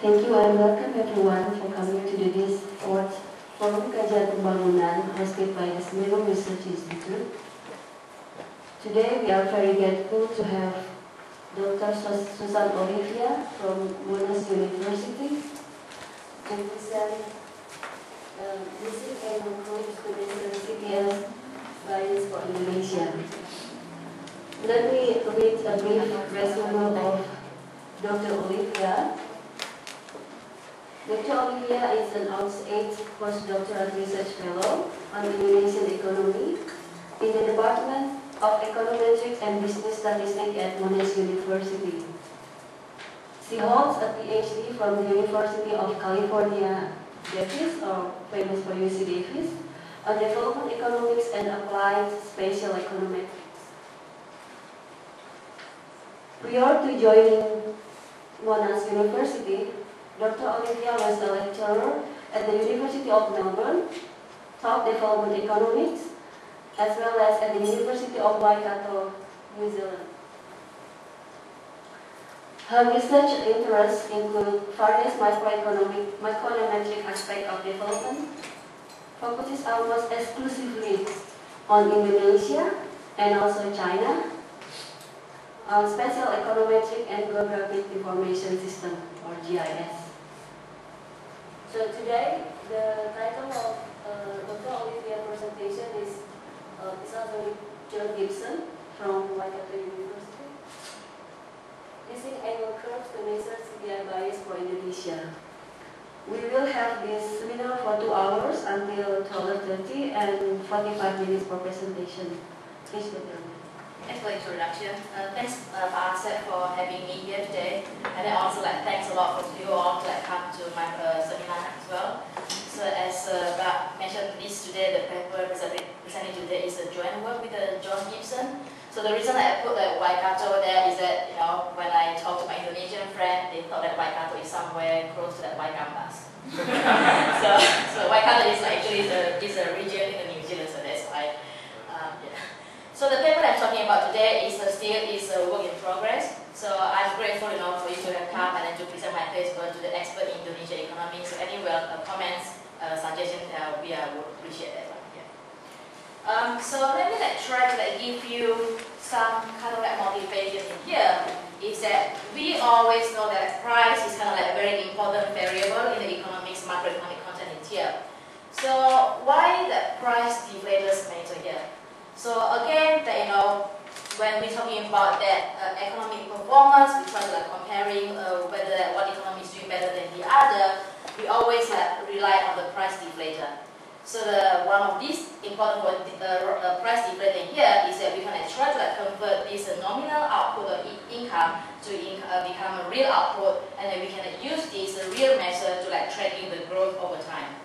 Thank you and welcome everyone for coming to this fourth Forum Kajian Pembangunan hosted by the SMERU Research Institute. Today we are very grateful to have Dr. Susan Olivia from Monash University to present Music and um, to the CPS Bias for Indonesia. Let me read a brief resume of Dr. Olivia. Dr. Olivia is an AusAID postdoctoral research fellow on Indonesian economy in the Department of Econometrics and Business Statistics at Monash University. She holds a PhD from the University of California, Davis, or famous for UC Davis, on development economics and applied spatial econometrics. Prior to joining Monash University, Dr. Olivia was a lecturer at the University of Melbourne, taught development economics, as well as at the University of Waikato, New Zealand. Her research interests include various microeconomic, microeconometric aspects of development, focuses almost exclusively on Indonesia and also China, on spatial econometric and geographic information system, or GIS. So today, the title of uh, Dr. Olivia presentation is uh, also John Gibson from Waikato University. Using Engel curves to measure CPI bias for Indonesia. We will have this seminar for two hours until 12.30 and 45 minutes for presentation. Please, Dr. Thanks for the introduction. Uh, thanks, uh, for having me here today. And then also like thanks a lot for you all to like come to my uh, seminar as well. So as uh, mentioned, this today the paper presented today is a joint work with uh, John Gibson. So the reason I put the Waikato there is that you know when I talked to my Indonesian friend, they thought that Waikato is somewhere close to that Way Kambas. so so Waikato is actually the, is a region in New Zealand. So the paper I'm talking about today is uh, still is a work in progress. So I'm grateful enough for you to have come and to present my paper to the expert in Indonesia economy. So any well, uh, comments, uh, suggestions, uh, we would appreciate that one. Yeah. Um, so let me like, try to like, give you some kind of like motivation here is that we always know that price is kind of like a very important variable in the economics, macroeconomic content in here. So why the price deflators matter here? So again, that, you know, when we're talking about that uh, economic performance, we try to like comparing uh, whether one economy is doing better than the other, we always uh, rely on the price deflator. So the one of these important the uh, price deflator here is that we can try to like, convert this nominal output of income to in uh, become a real output, and then we can use this real measure to like tracking the growth over time.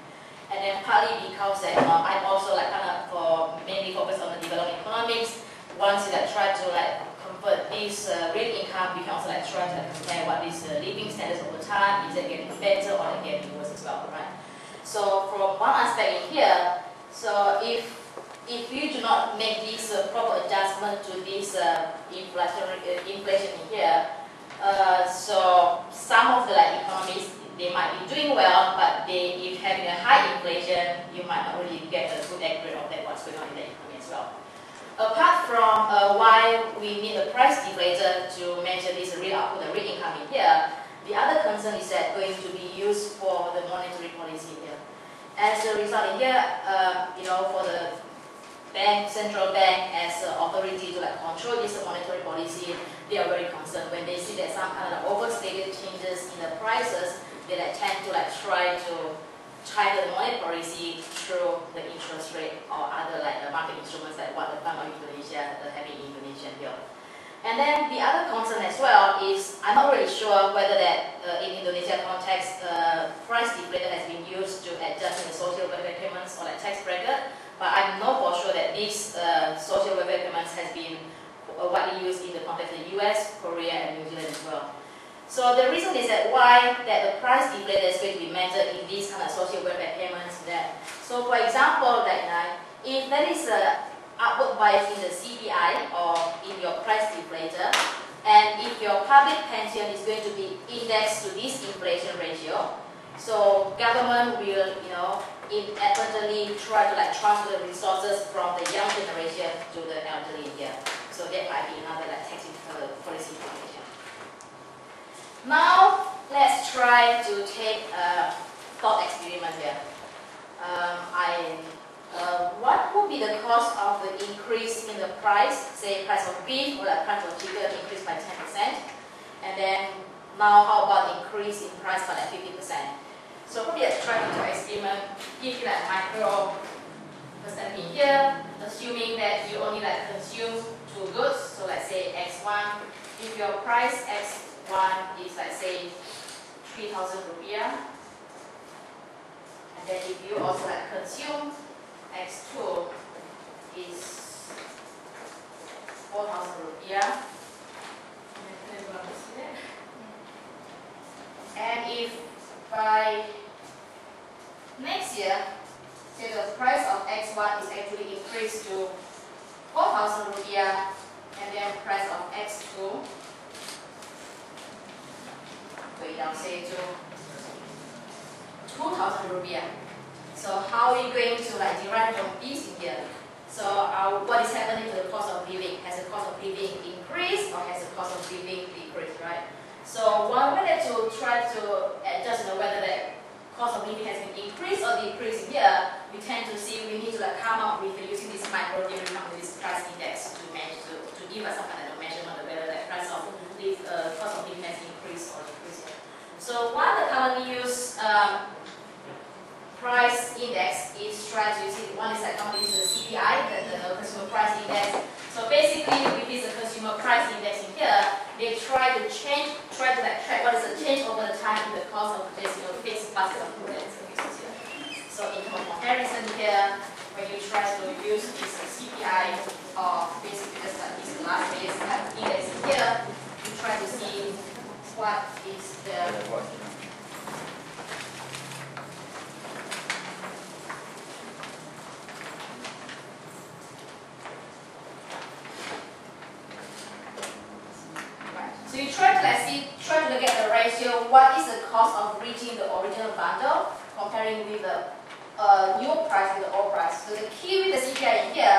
And then partly because that, uh, I'm also like kind of for mainly focused on the development economics. Once you like try to like convert this uh, real income, we can also like try to like, compare what is uh, living standards over time, is it getting better or getting worse as well, right? So from one aspect in here, so if if you do not make this uh, proper adjustment to this uh, inflation, uh, inflation in here, uh, so some of the like economies they might be doing well, but they, if having a high inflation, you might not really get a good accurate of that what's going on in the economy as well. Apart from uh, why we need a price deflator to measure this real output, the real income in here, the other concern is that going to be used for the monetary policy here. As a result in here, uh, you know, for the bank, central bank as an authority to like control this monetary policy, they are very concerned when they see that some kind of overstated changes in the prices they like tend to like try to try the monetary policy through the interest rate or other like the market instruments like what the Bank of Indonesia uh, having in Indonesia here. And then the other concern as well is I'm not really sure whether that uh, in Indonesia context uh, price deflator has been used to adjust the social welfare payments or like tax bracket, but I'm not for sure that this uh, social welfare payments has been uh, widely used in the context of the US, Korea, and New Zealand as well. So the reason is that why that the price deflator is going to be measured in these kind of social welfare payments that so for example that uh, if there is a upward bias in the CPI or in your price deflator, And if your public pension is going to be indexed to this inflation ratio, so government will, you know, inadvertently try to like transfer the resources from the young generation to the elderly here. So that might be another like technical policy information. Now let's try to take a thought experiment here. Um, I uh, what would be the cost of the increase in the price, say price of beef or the price of chicken increased by 10%, and then now how about increase in price by like 50%? So probably let's try to experiment, give you like micro percentage here, assuming that you only like consume two goods, so let's say X1, if your price X1 is like say 3000 rupiah, and then if you also like consume x2 is 4,000 rupiah. And if by next year, say the price of x1 is actually increased to 4,000 rupiah, and then price of x2 go down say to 2,000 rupiah. So how are we going to like derive from this here? So uh, what is happening to the cost of living? Has the cost of living increased or has the cost of living decreased, right? So one way to try to adjust you know, whether the cost of living has been increased or decreased here, we tend to see we need to like come up with using this micro different this price index to manage to, to give us some kind of measurement of whether the price of live, uh, cost of living has increased or decreased. So one of the commonly used um, price index is trying to see one is like normally is the CPI, the, the consumer price index. So basically with this consumer price index in here, they try to change, try to like track what is the change over the time in the cost of this you know, fixed basket of goods So in comparison here, when you try to use this CPI or basically just like this Laspeyres index here, you try to see what is the So you try to like see, try to look at the ratio, what is the cost of reaching the original bundle comparing with the uh, new price with the old price. So the key with the CPI here,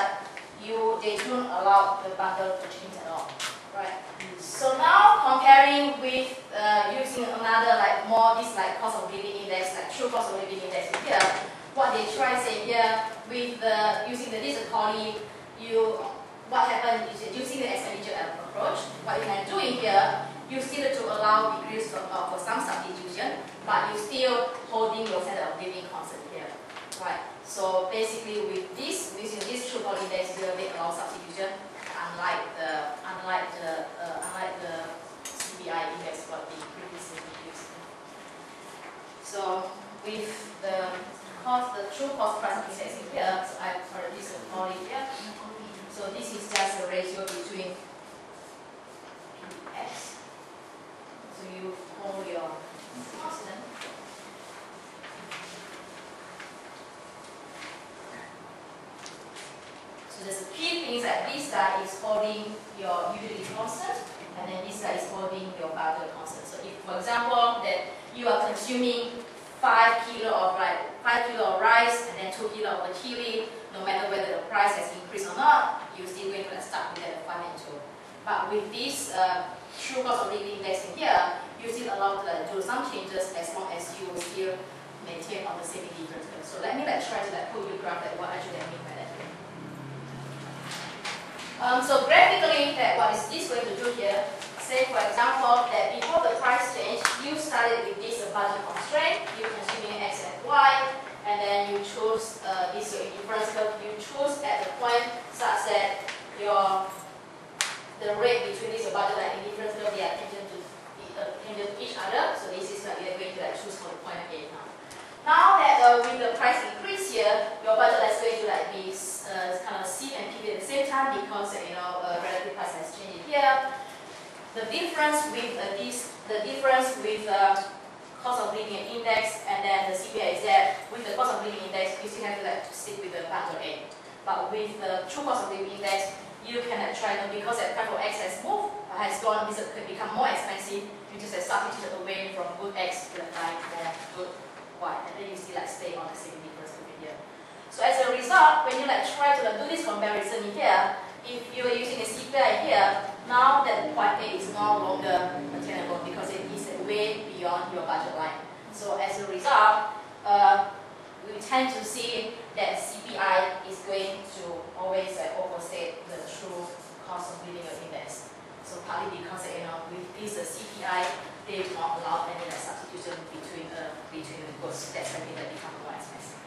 you they don't allow the bundle to change at all, right? So now comparing with uh, using another like more this like cost of living index, like true cost of living index here, what they try say here with the using the this you what happened is using the expenditure approach, what you can do in here, you still to allow decrease for, uh, for some substitution, but you still holding your standard of living constant here. Right. So basically with this, using this true index will make allow substitution, unlike the unlike the uh, unlike the CPI index what we previously used. So with the cost, the true cost price index here, so I already here. So this is just a ratio between x. You hold your constant. So there's key things that this guy is holding your utility constant, and then this guy is holding your barter constant. So if, for example, that you are consuming 5 kilo of like 5 kilo of rice and then 2 kilo of chili, no matter whether the price has increased or not, you're still going to start with that 5 and 2. But with this uh, true cost of living index in here, you still allowed to do some changes as long as you still maintain on the same difference. So let me like, try to like, put you graph that what actually I mean by that. Um, so graphically, that what is this going to do here? Say for example that before the price change, you started with this budget constraint, you consuming x and y, and then you choose uh, this your inference curve. You choose at the point such that your the rate between your budget and the inference curve they are tangent to, uh, tangent to each other. So this is what we are going to like, choose for the point again now. Now that uh, with the price increase here, your budget is going to like be uh, kind of C and P at the same time because you know uh, relative price has changed here. The difference with uh, this, the difference with uh, cost of living index, and then the CPI is that with the cost of living index, you still have to like stick with the factor A. But with the true cost of living index, you can try to, because the price of X has moved, has gone, could become more expensive, you just substitute away from good X to apply more good Y, and then you see like stay on the same difference over here. So as a result, when you like try to like, do this comparison here, if you are using a CPI here, now that point A is no longer attainable because it is way beyond your budget line. So as a result, uh, we tend to see that CPI is going to always uh, overstate the true cost of living index. So partly because you know with this uh, CPI, they do not allow any uh, substitution between uh, between the goods. That's when it becomes more expensive.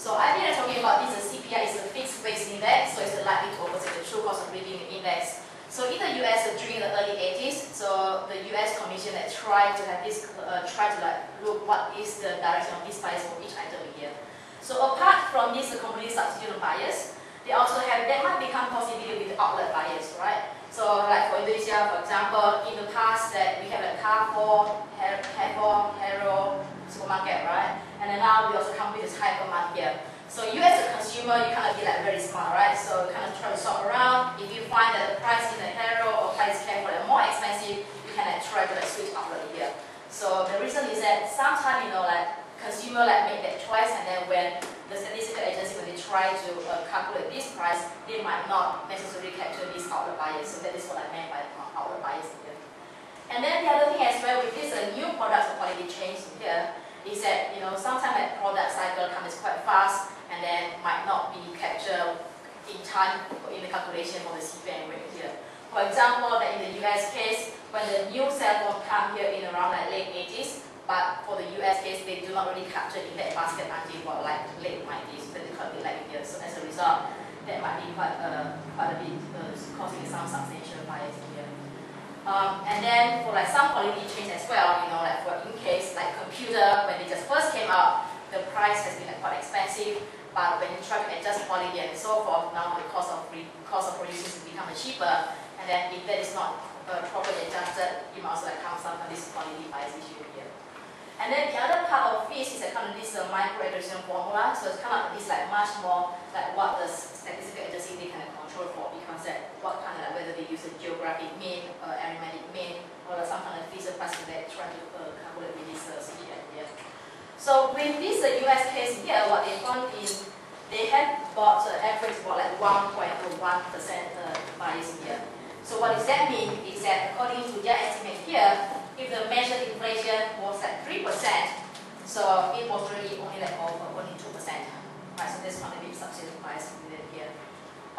So I think I'm talking about this uh, CPI is a fixed base index, so it's likely to overstate the true cost of living index so in the US during the early 80s, so the US Commission that tried to have this, uh, try to like look what is the direction of this bias for each item here. So apart from this completely substitute bias, they also have, there might become possibility with outlet bias, right? So like for Indonesia, for example, in the past that we have a Carrefour, Carrefour, Hero, supermarket, right? And then now we also come with this hypermarket here. So you as a consumer, you kind of be like very smart, right? So you kind of try to shop around. If you find that the price in the Hero or price for are more expensive, you can like try to like switch outlet here. So the reason is that sometimes, you know, like consumer like make that choice and then when the statistical agency, when they try to uh, calculate this price, they might not necessarily capture this outlet bias. So that is what I meant by outlet bias here. And then the other thing as well with this uh, new products or quality change here, is said, you know sometimes that product cycle comes quite fast and then might not be captured in time in the calculation for the CPI rate here. For example, that in the US case, when the new cell phone come here in around like late 80s, but for the US case, they do not really capture in that basket until what, like late 90s, so they a bit like here. So as a result, that might be quite, uh, quite a bit uh, causing some substantial bias. Um, and then for like some quality change as well, you know, like for in case like computer, when they just first came out, the price has been like quite expensive. But when you try to adjust quality and so forth, now the cost of cost of producing has become cheaper. And then if that is not uh, properly adjusted, you must like come some of this quality bias issue here. And then the other part of this is kind of this uh, microaggregation formula. So it's kind of this like much more like what the statistical agency they can control for that what kind of whether they use a geographic mean, uh, arithmetic mean, or some kind of feature price that try to uh, calculate with this uh, here. So with this uh, US case here, what they found is they had bought uh, average about like 1.1% uh, bias here. So what does that mean is that according to their estimate here, if the measured inflation was at 3%, so it was really only like over only 2%. Right, so this one a bit substitute bias.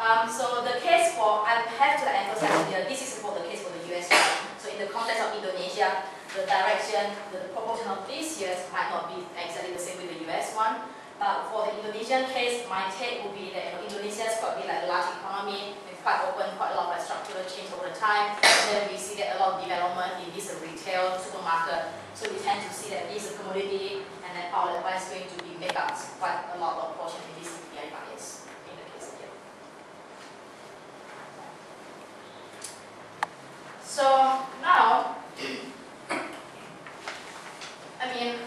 Um, so the case for, I have to emphasize here, this is for the case for the US. So in the context of Indonesia, the direction, the proportion of these years might not be exactly the same with the US one. But for the Indonesian case, my take would be that you know, Indonesia is quite be like a large economy, quite open, quite a lot of structural change over the time. And then we see that a lot of development in this retail supermarket. So we tend to see that this commodity and then power is going to be make up quite a lot of portion in this CPI bias in the case here. So now I mean,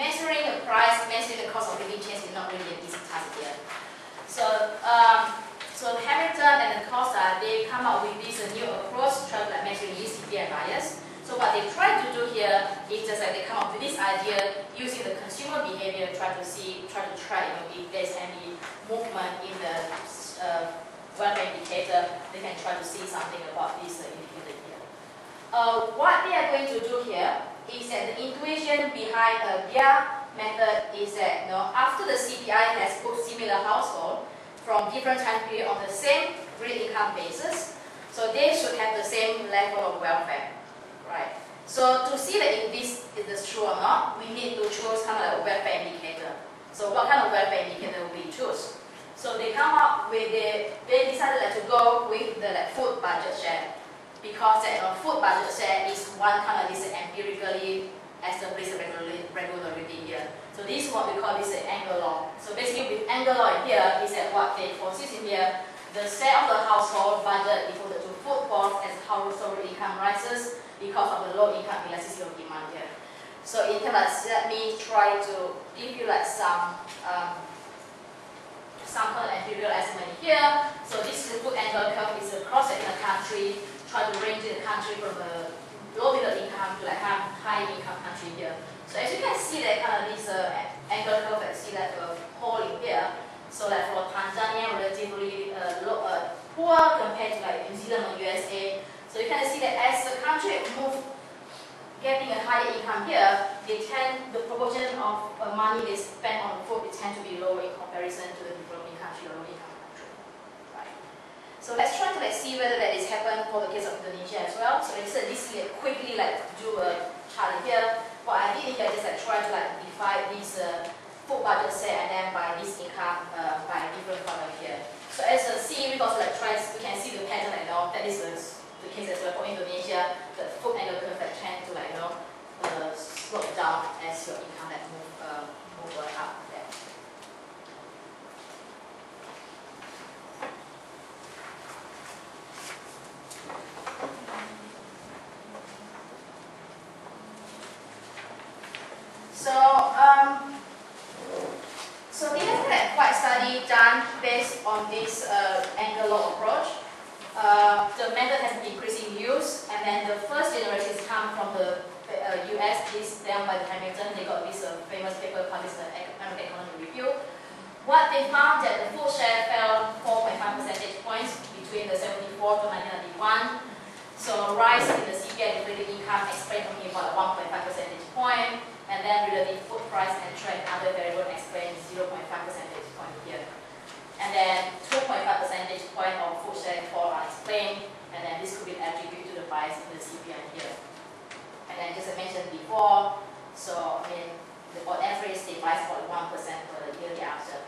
measuring the price, measuring the cost of living change is not really an easy task here. So, um, so Hamilton and the Costa, they come up with this uh, new approach to like measuring this CPI bias. So what they try to do here is just like they come up with this idea using the consumer behavior, try to see, try to try, you know, if there's any movement in the uh, welfare indicator, they can try to see something about this uh, indicator. Uh, what they are going to do here is that the intuition behind uh, their method is that you know, after the CPI has put similar household from different time period on the same real income basis, so they should have the same level of welfare, right? So to see that if this is true or not, we need to choose kind of like a welfare indicator. So what kind of welfare indicator we choose? So they come up with the, they decided like, to go with the like, food budget share because that uh, food budget share is one kind of this empirically established regularity here. So this is what we call this Engel law. So basically with Engel law here is that what they foresee in here, the share of the household budget devoted to food costs as household income rises because of the low income elasticity of demand here. So in terms let me try to give you like some um, of empirical estimate here. So this food Engel curve is across the country, try to range the country from a low middle income to like high income country here. So as you can see that kind of this uh, Engel curve that see that uh, hole in here. So like for Tanzania relatively uh, low, uh, poor compared to like New Zealand or USA. So you can see that as the country move getting a higher income here, they tend, the proportion of uh, money they spend on food, it tend to be lower in comparison to the developing country or low income country. Right. So let's try to like see whether that is happened for the case of Indonesia as well. So instead this quickly like do a chart here. What I did here is I like try to like divide this uh, food budget set and then by this income uh, by different column here. So as a C, we also like try we can see the pattern like now that is the, the case as well for Indonesia, the food Engel curve that tend to like you know uh, slope down as your income that move uh, move up there. So um, so this is a quite study done based on this uh, Engel law approach. Uh, the method has been increasing use, and then the first generation come from the uh, This done by the Hamilton. They got this uh, famous paper published in the American Economic Review. What they found that the food share fell 4.5 percentage points between the 74 to 1991. So rise in the CPI deflated income explained only about 1.5 percentage point, and then relative food price and trend other variable explained 0.5 percentage point here. And then 2.5 percentage point of food share fall are explained, and then this could be attributed to the bias in the CPI here. And then just I mentioned before, so I the, on average they rise about 1% for the year after.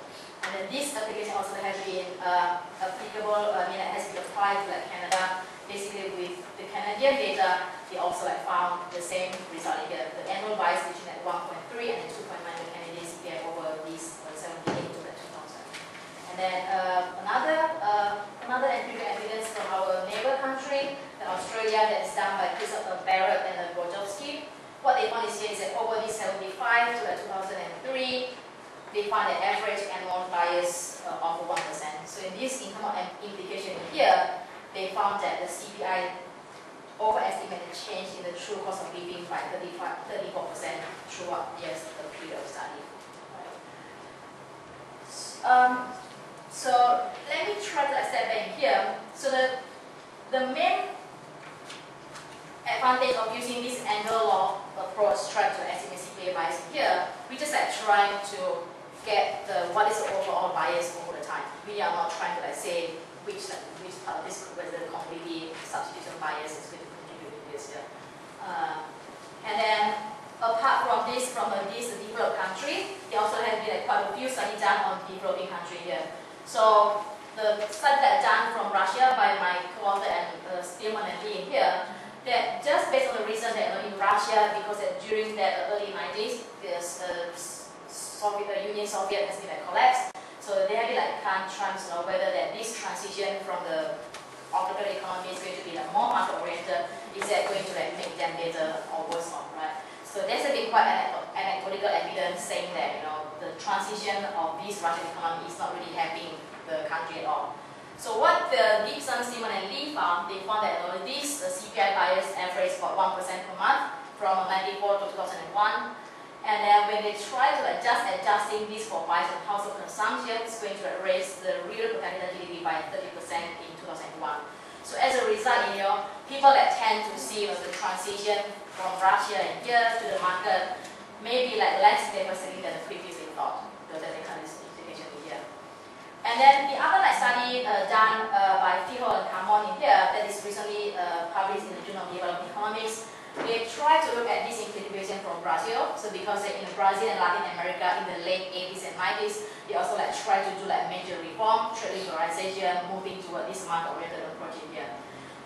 And then this application also has been uh, applicable, I mean, it has been applied to like Canada. Basically, with the Canadian data, they also like found the same result here. The annual bias between at 1.3 and 2.9 the Canadian CPI over these uh, 78 to the 2000. And then uh, another uh, another empirical evidence from our neighbor country, Australia, that is done by Christopher Barrett and Wojcicki. What they found is here is that over the 75 to the 2003, they found an average annual bias uh, of 1%. So in this income implication here, they found that the CPI overestimated change in the true cost of living by 34% throughout years the period of study. Um, so let me try to step back here. So the, the main advantage of using this Engel law approach trying to estimate CPI bias here, we just like trying to get the what is the overall bias over the time. We are not trying to like say which like, which part of this whether completely substitution bias is going to contribute to this here. Uh, and then apart from this, from this developed country, there also has been like, quite a few studies done on developing country here. So the study that done from Russia by my co-author and uh, Stillman and Le here, that just based on the reason that you know, in Russia, because that during the early 90s, the uh, Soviet uh, Union Soviet has been like, collapsed. So they have been like can't trans you know, whether that this transition from the autocratic economy is going to be like, more market oriented, is that going to like make them better or worse off, right? So there's a bit quite anecdotal evidence saying that you know the transition of this Russian economy is not really helping the country at all. So what the Gibson, Simon, and Le found, they found that know, this the CPI bias averaged about 1% per month from 94 to 2001. And then when they try to adjust adjusting this for bias on household consumption, it's going to raise the real per capita GDP by 30% in 2001. So as a result, you know, people that tend to see you know, the transition from Russia and here to the market maybe like less devastating than the previously thought, kind of implication here. And then the other like study uh, done uh, by Filho and Chamon in here that is recently uh, published in the Journal of Development Economics they tried to look at this integration from Brazil. So because in Brazil and Latin America in the late 80s and 90s, they also like try to do like major reform, trade liberalization, moving toward this market-oriented approach in here.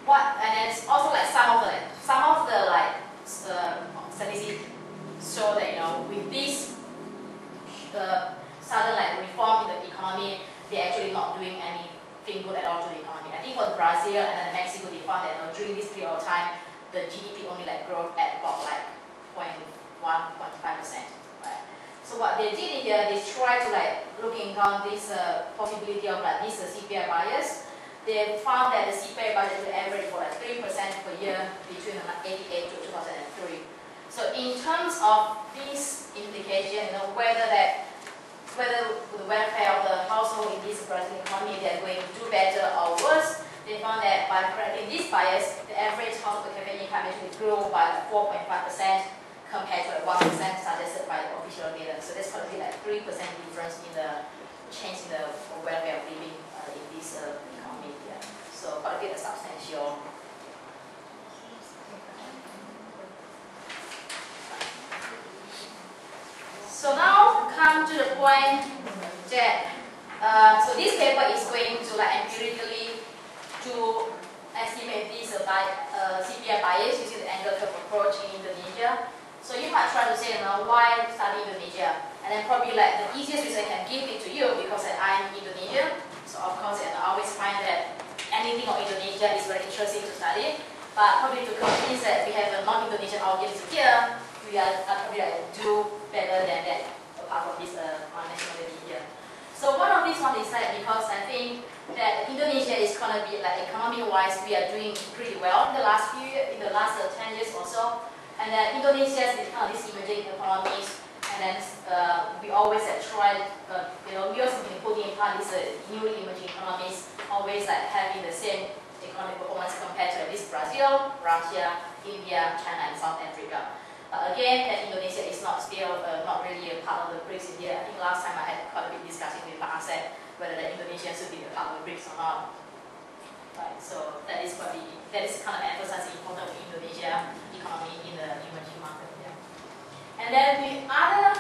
What and it's also like some of the some of the like uh, statistics show that you know with this uh, sudden like reform in the economy, they're actually not doing anything good at all to the economy. I Brazil and then Mexico, they found that you know, during this period of time, the GDP only like growth at about like 0.1, 0.5 percent. Right? So what they did here, they try to like looking on this uh, possibility of like this uh, CPI bias, they found that the CPI budget will average for like 3% per year between 1988 to 2003. So in terms of this implication, you know, whether that whether the welfare of the household in this Brazilian economy they are going to do better or worse, they found that by correcting this bias, the average household capita income actually grew by 4.5% compared to the 1% suggested by the official data. So that's probably like 3% difference in the change in the welfare of living uh, in this uh, economy. Yeah. So quite a substantial So now come to the point that uh, so this paper is going to like empirically to estimate this uh, by, uh, CPI bias using the Engel curve approach in Indonesia. So you might try to say, you know, why study Indonesia? And then probably like the easiest reason I can give it to you because I'm Indonesian. So of course, and I always find that anything of Indonesia is very interesting to study. But probably to convince that we have a non-Indonesian audience here, we are, are probably like do better than that apart from this uh, nationality here. So one of these one is that because I think that Indonesia is going to be like economy-wise, we are doing pretty well in the last few in the last uh, 10 years or so. And that Indonesia is kind of these emerging economies. And then uh, we always have tried, uh, you know, we also been putting in part these uh, newly emerging economies, always like having the same economic performance compared to at least Brazil, Russia, India, China, and South Africa. But again, that Indonesia is not still uh, not really a part of the BRICS India. I think last time I had quite a big discussion with Pak whether that Indonesia should be a part of the BRICS or not. Right, so that is probably that is kind of emphasizing important of Indonesia economy in the emerging market. Yeah. And then the other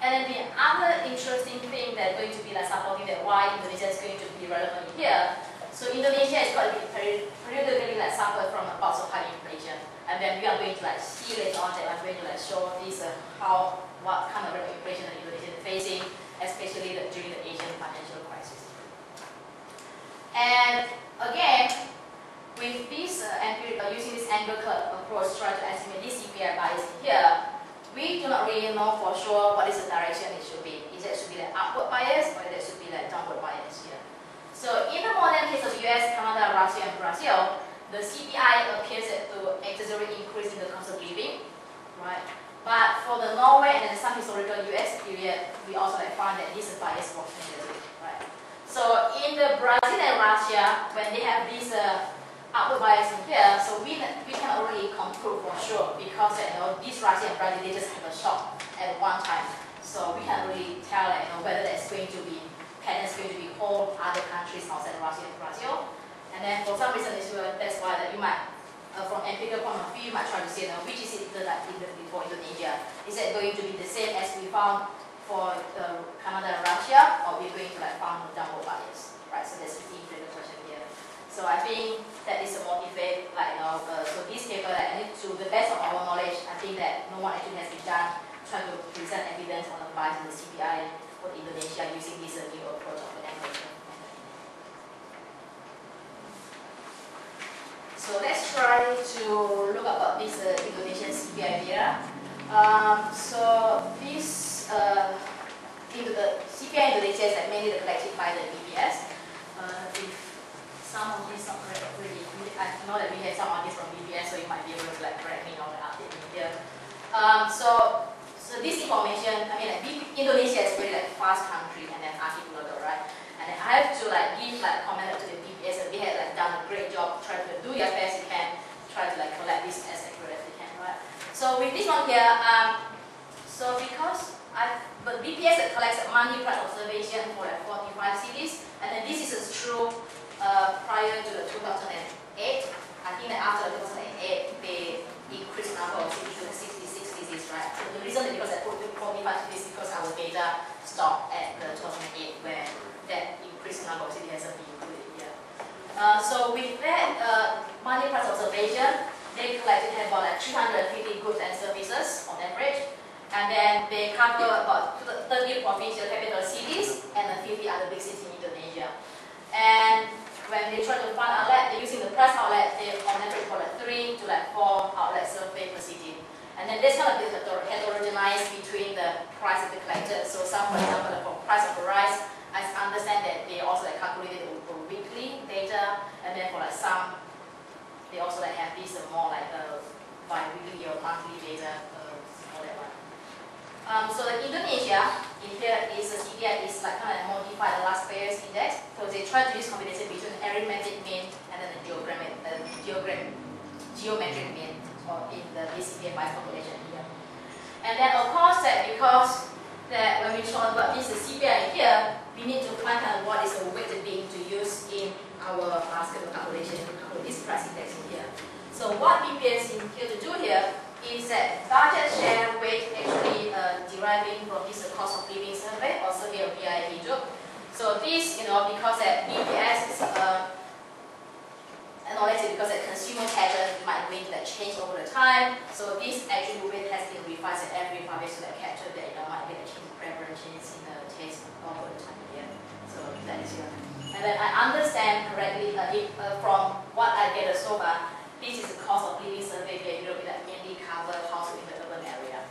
and then the other interesting thing that's going to be like supporting that why Indonesia is going to be relevant here. So Indonesia is going to be periodically like suffer from a bouts of high inflation. And then we are going to like see later on that I'm going to like show this uh, how what kind of inflation that Indonesia is facing, especially the, during the Asian financial. And again, with this uh, uh, using this Engel curve approach, try to estimate this CPI bias here, we do not really know for sure what is the direction it should be. Is it should be the upward bias or it should be the downward bias here? So in the modern case of US, Canada, Russia, and Brazil, the CPI appears to exaggerate increase in the cost of living, right? But for the Norway and some historical US period, we also like find that this bias was negative? So in the Brazil and Russia, when they have this uh, upward bias in here, so we, we can already conclude for sure because you know, this Russia and Brazil, they just have a shock at one time. So we can really tell you know, whether that's going to be, patterns going to be all other countries outside Russia and Brazil. And then for some reason, it's, that's why that you might, uh, from empirical point of view, you might try to say, now, which is it like for Indonesia? Is it going to be the same as we found for uh, Canada and Russia, or we're going to like found double bias, right? So that's the empirical question here. So I think that is a motivate, like, you know, uh, so this paper, like, to the best of our knowledge, I think that no one actually has been done trying to present evidence on the bias in the CPI for Indonesia using this uh, new approach of the Engel So let's try to look about this uh, Indonesian CPI data. Um, so this uh, into the CPI Indonesia is like mainly collected by the BPS. Uh, if some of these not correct, really, I know that we have some of these from BPS, so you might be able to like correct me on the update here. Um, so so this information, I mean, like Indonesia is very like fast country and then archipelago, right? And I have to like give like comment to the yes, they had like done a great job trying to do your best you can, try to like collect this as accurate as you can, right? So with this one here, um, so because But BPS collects money price observation for like 45 cities, and then this is true uh, prior to the 2008. I think that after 2008, they increased number of cities to 66 cities, right? So the reason because I put 45 cities because our data stopped at the 2008 where that increased number of cities hasn't been uh, so with that uh, money price observation, they collected about like 350 goods and services on average. And then they cover about 30 provincial capital cities and 50 other big cities in Indonesia. And when they try to find outlet, they're using the price outlet, they on average for like three to like four outlets survey per city. And then this kind of heterogeneous between the price of the collector. So some, for example, for price of the rice, I understand that they also like calculated weekly data, and then for like some, they also like have this uh, more like uh, bi-weekly or monthly data. Um, so Indonesia, in here is the CPI is like kind of modified the Laspeyres index. So they try to use combination between arithmetic mean and then the uh, geogram, geometric mean or in the BCPA calculation here. And then of course that because that when we talk about this CPI here, we need to find out what is the weight being to use in our basketball calculation to calculate this price index here. So what BPS is here to do here is that budget share weight actually uh, deriving from this cost of living survey or survey of Biaya Hidup. So this, you know, because that BPS is uh, acknowledged because the consumer pattern might weight that change over the time. So this actually weight has been revised every five years to that capture that you know might be a change preferences in the taste over the time here. So that is here. And then I understand correctly uh, if, uh, from what I get so far, this is the cost of living survey here, you know, that mainly cover household in the urban area.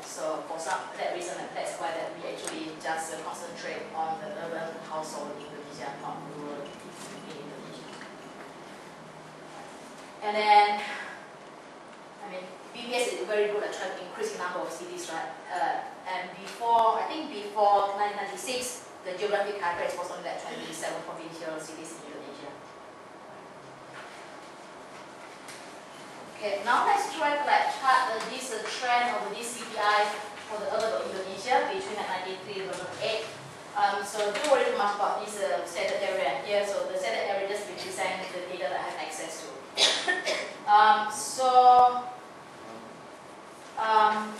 So for some that reason, that's why that we actually just concentrate on the urban household in Indonesia, not rural in Indonesia. And then, I mean, BPS is very good at trying to increase the number of cities, right? Uh, and before, I think before 1996, the geographic coverage was only like 27 provincial cities in Indonesia. Okay, now let's try to like chart uh, this uh, trend of this CPI for the urban of Indonesia between 1993 and 2008. Um, so don't worry too much about this uh, standard area here. So the standard area just represents the data that I have access to. um, so, um,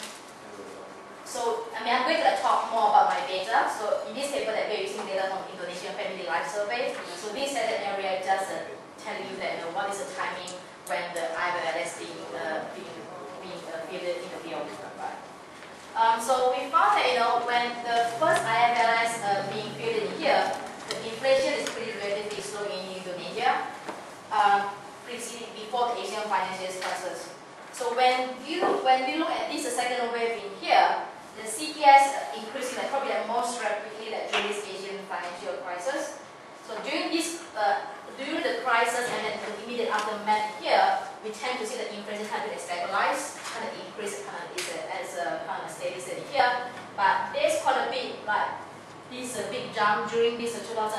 so I mean I'm going to like, talk more about my data. So in this paper that we're using data from Indonesian Family Life Survey. So this standard area just uh, tell you that you know, what is the timing when the IFLS being, uh, being, being uh, fielded in the field. Right? Um, so we found that you know when the first IFLS uh, being fielded here, the inflation is pretty relatively slow in Indonesia, um, before the Asian financial crisis. So when you when we look at this second wave in here, the CPS increasing like probably the most rapidly like during this Asian financial crisis. So during this uh, during the crisis and then the immediate aftermath here, we tend to see the inflation kind of stabilize, kind of increase kind of is a, as a kind of steady state here. But there's quite a big like this a big jump during this 2005,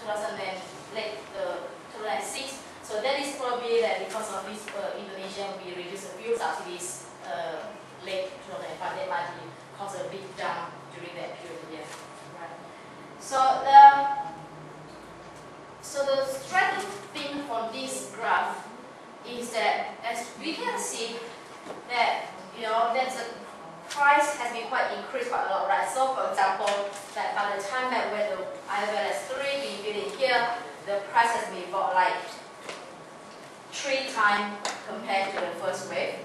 2000 and late uh, 2006. So that is probably that because of this uh, Indonesia, we reduce a few subsidies uh, late 2005. That might be cause a big jump during that period here. Right. So the so the striking thing from this graph is that as we can see that you know that the price has been quite increased quite a lot, right? So for example, that by the time that when the IFLS 3 being built in here, the price has been about like three times compared to the first wave.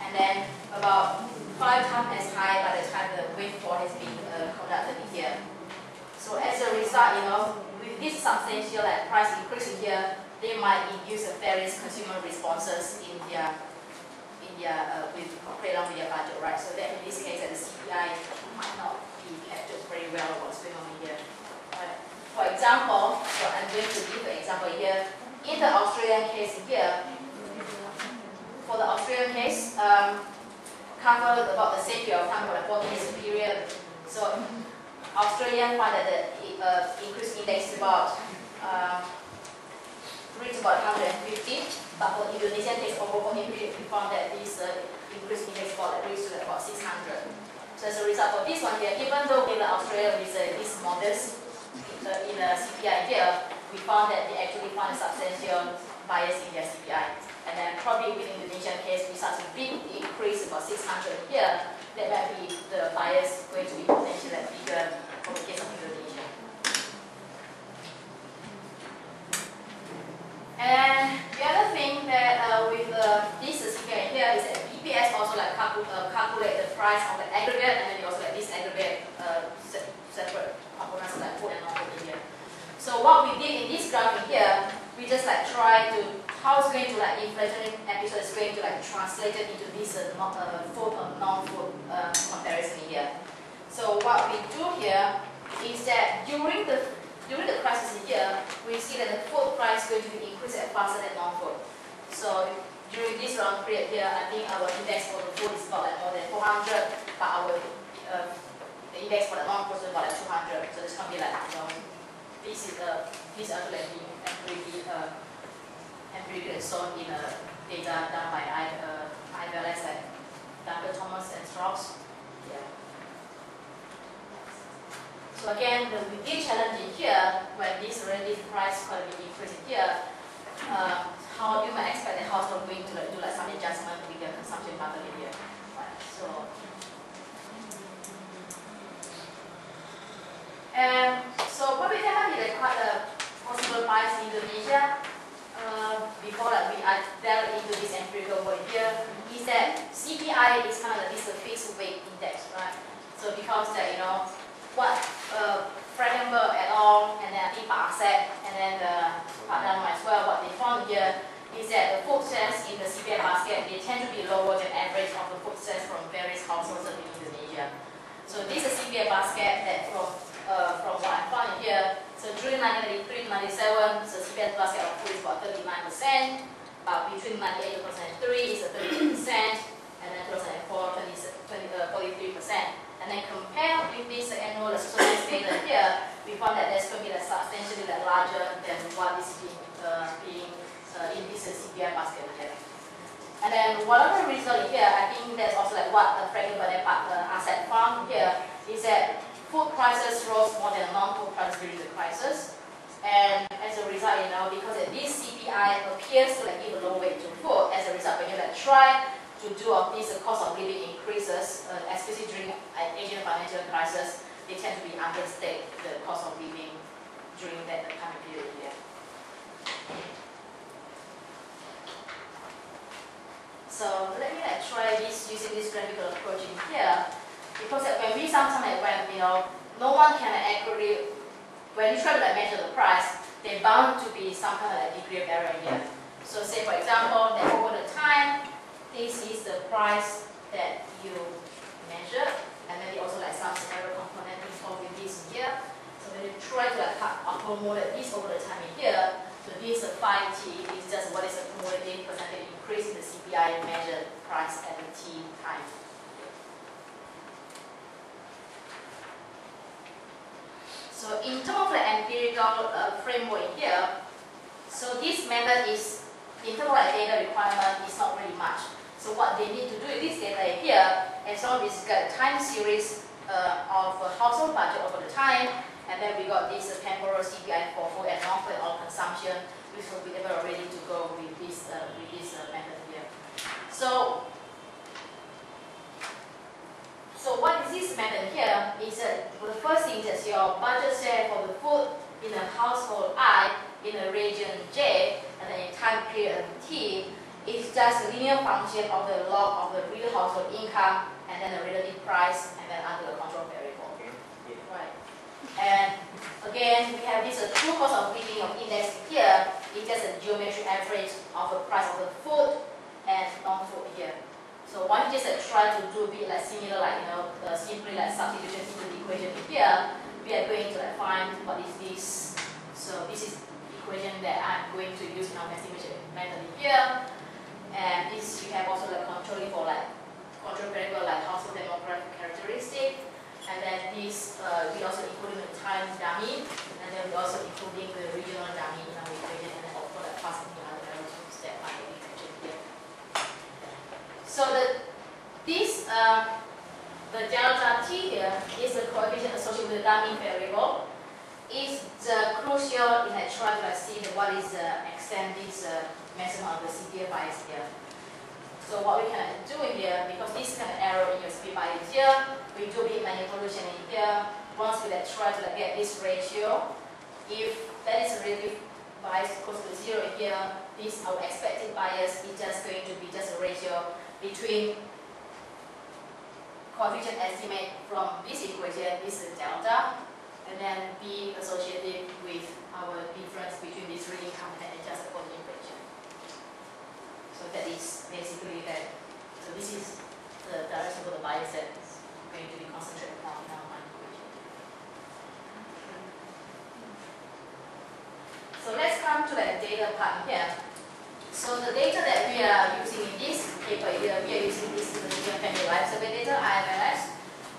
And then about five times as high by the time the wave 4 has been uh, conducted here. So as a result, you know, this substantial like, price increase here, they might induce various consumer responses in their in their uh, with along with their budget, right? So that in this case, the CPI might not be captured very well what's going on here. Right? For example, so I'm going to give an example here. In the Australian case here, for the Australian case, um, covered about the same period of time for the 40 years period. So Australian find that the uh, increase index about uh, about 150, but for Indonesian case overall period, we found that this uh, increase index about reached to about 600. So as a result of this one here, even though in the Australia with uh, this modest uh, in the CPI here, we found that they actually found a substantial bias in their CPI. And then probably with Indonesian case, we saw a big increase about 600 here, that might be the bias going to be potentially bigger for the case of Indonesia. And the other thing that uh, with uh, this CPI here is that BPS also like calcu uh, calculate the price of the aggregate and then they also like disaggregate uh, se separate components like food and non-food in here. So what we did in this graph here, we just like try to how it's going to like inflationary and so it's going to like translate it into this uh, non, uh, food or non-food uh, comparison here. So what we do here is that during the during the crisis here, we see that the food price is going to be increased faster than non-food. So during this long period here, I think our index for the food is about like more than 400, but our uh, the index for the non-food is about like 200. So going to be like, you know, this is the this actually being empirically uh, empirically shown in a data done by I uh, IFLS like Duncan Thomas and Strauss. Yeah. So again, the big challenge in here, when this relative price quite a bit here, uh, how you might expect the household going to like, do like some adjustment with their consumption pattern here. Right. So and so what we can be like quite a possible price in Indonesia uh, before that we are delve into this empirical work here is that CPI is kind of like this fixed weight index, right? So because that you know what uh, Frankenberg et al. and then I think and then the Pardano as well, what they found here is that the food sales in the CPI basket, they tend to be lower than average of the food sales from various households in Indonesia. So this is a CPI basket that from, uh, from what I found here, so during 1993 97, the CPI basket of food is about 39%, but between 1998 and 2003 is a 30%, and then 2004, 20, 20, uh, 43%. And then compare with this annual socialized data here, we found that there's going to be substantially larger than what is being, uh, being uh, in this CPI basket here. And then one other result here, I think that's also like what the Frankenberg uh, asset found here, is that food prices rose more than non-food prices during the crisis. And as a result, you know, because this CPI appears to like give a low weight to food, as a result, when you like try to do of this uh, cost of living increases, uh, especially during uh, Asian financial crisis, they tend to be understate the cost of living during that time period here. So let me like, try this using this graphical approach in here, because when we sometimes when you know no one can accurately when you try to like, measure the price, they bound to be some kind of like, degree of error here. So say for example that over the time this is the price that you measure, and then also like some error component involved in this here. So when you try to like accumulate this over the time in here, so this 5t is just what is accumulated percentage increase in the CPI measured price at the t time. So in terms of the empirical uh, framework here, so this method is, in terms of data requirement, is not really much. So what they need to do is this data here, long as we got a time series uh, of household budget over the time, and then we got this uh, temporal CPI for food and non-food all consumption, which will be able ready to go with this uh, with this uh, method here. So, so what is this method here? Is that the first thing is your budget share for the food in a household I in a region J, and then in time period T it's just a linear function of the log of the real household income and then the relative price and then under the control variable. Right. And again, we have this uh, true cost of living of index here. It's just a geometric average of the price of the food and non-food here. So one just uh, try to do a bit like similar, like you know, uh, simply like substitution into the equation here. We are going to like find what is this. So this is the equation that I'm going to use in our estimation method here. And this you have also the controlling for like control variable like household demographic characteristic. And then this uh, we also including the time dummy, and then we also including the regional dummy in our equation, and then course like passing the other variables that are equation here. So the this uh, the delta t here is the coefficient associated with the dummy variable. Is the crucial in that try to see what is the extent uh, maximum of the CPI bias here. So what we can do here, because this kind of error in your CPI bias here, we do bit manipulation in here. Once we like, try to like, get this ratio, if that is relative bias close to zero here, this our expected bias is just going to be just a ratio between coefficient estimate from this equation, this is delta, and then B associated with our difference between these reading income and adjusted for the equation. So So that is basically that. So this is the direction for the bias that is going to be concentrated on in our mind. So let's come to that data part here. So the data that we are using in this paper here, we are using this Indonesian Family Life Survey data, IFLS.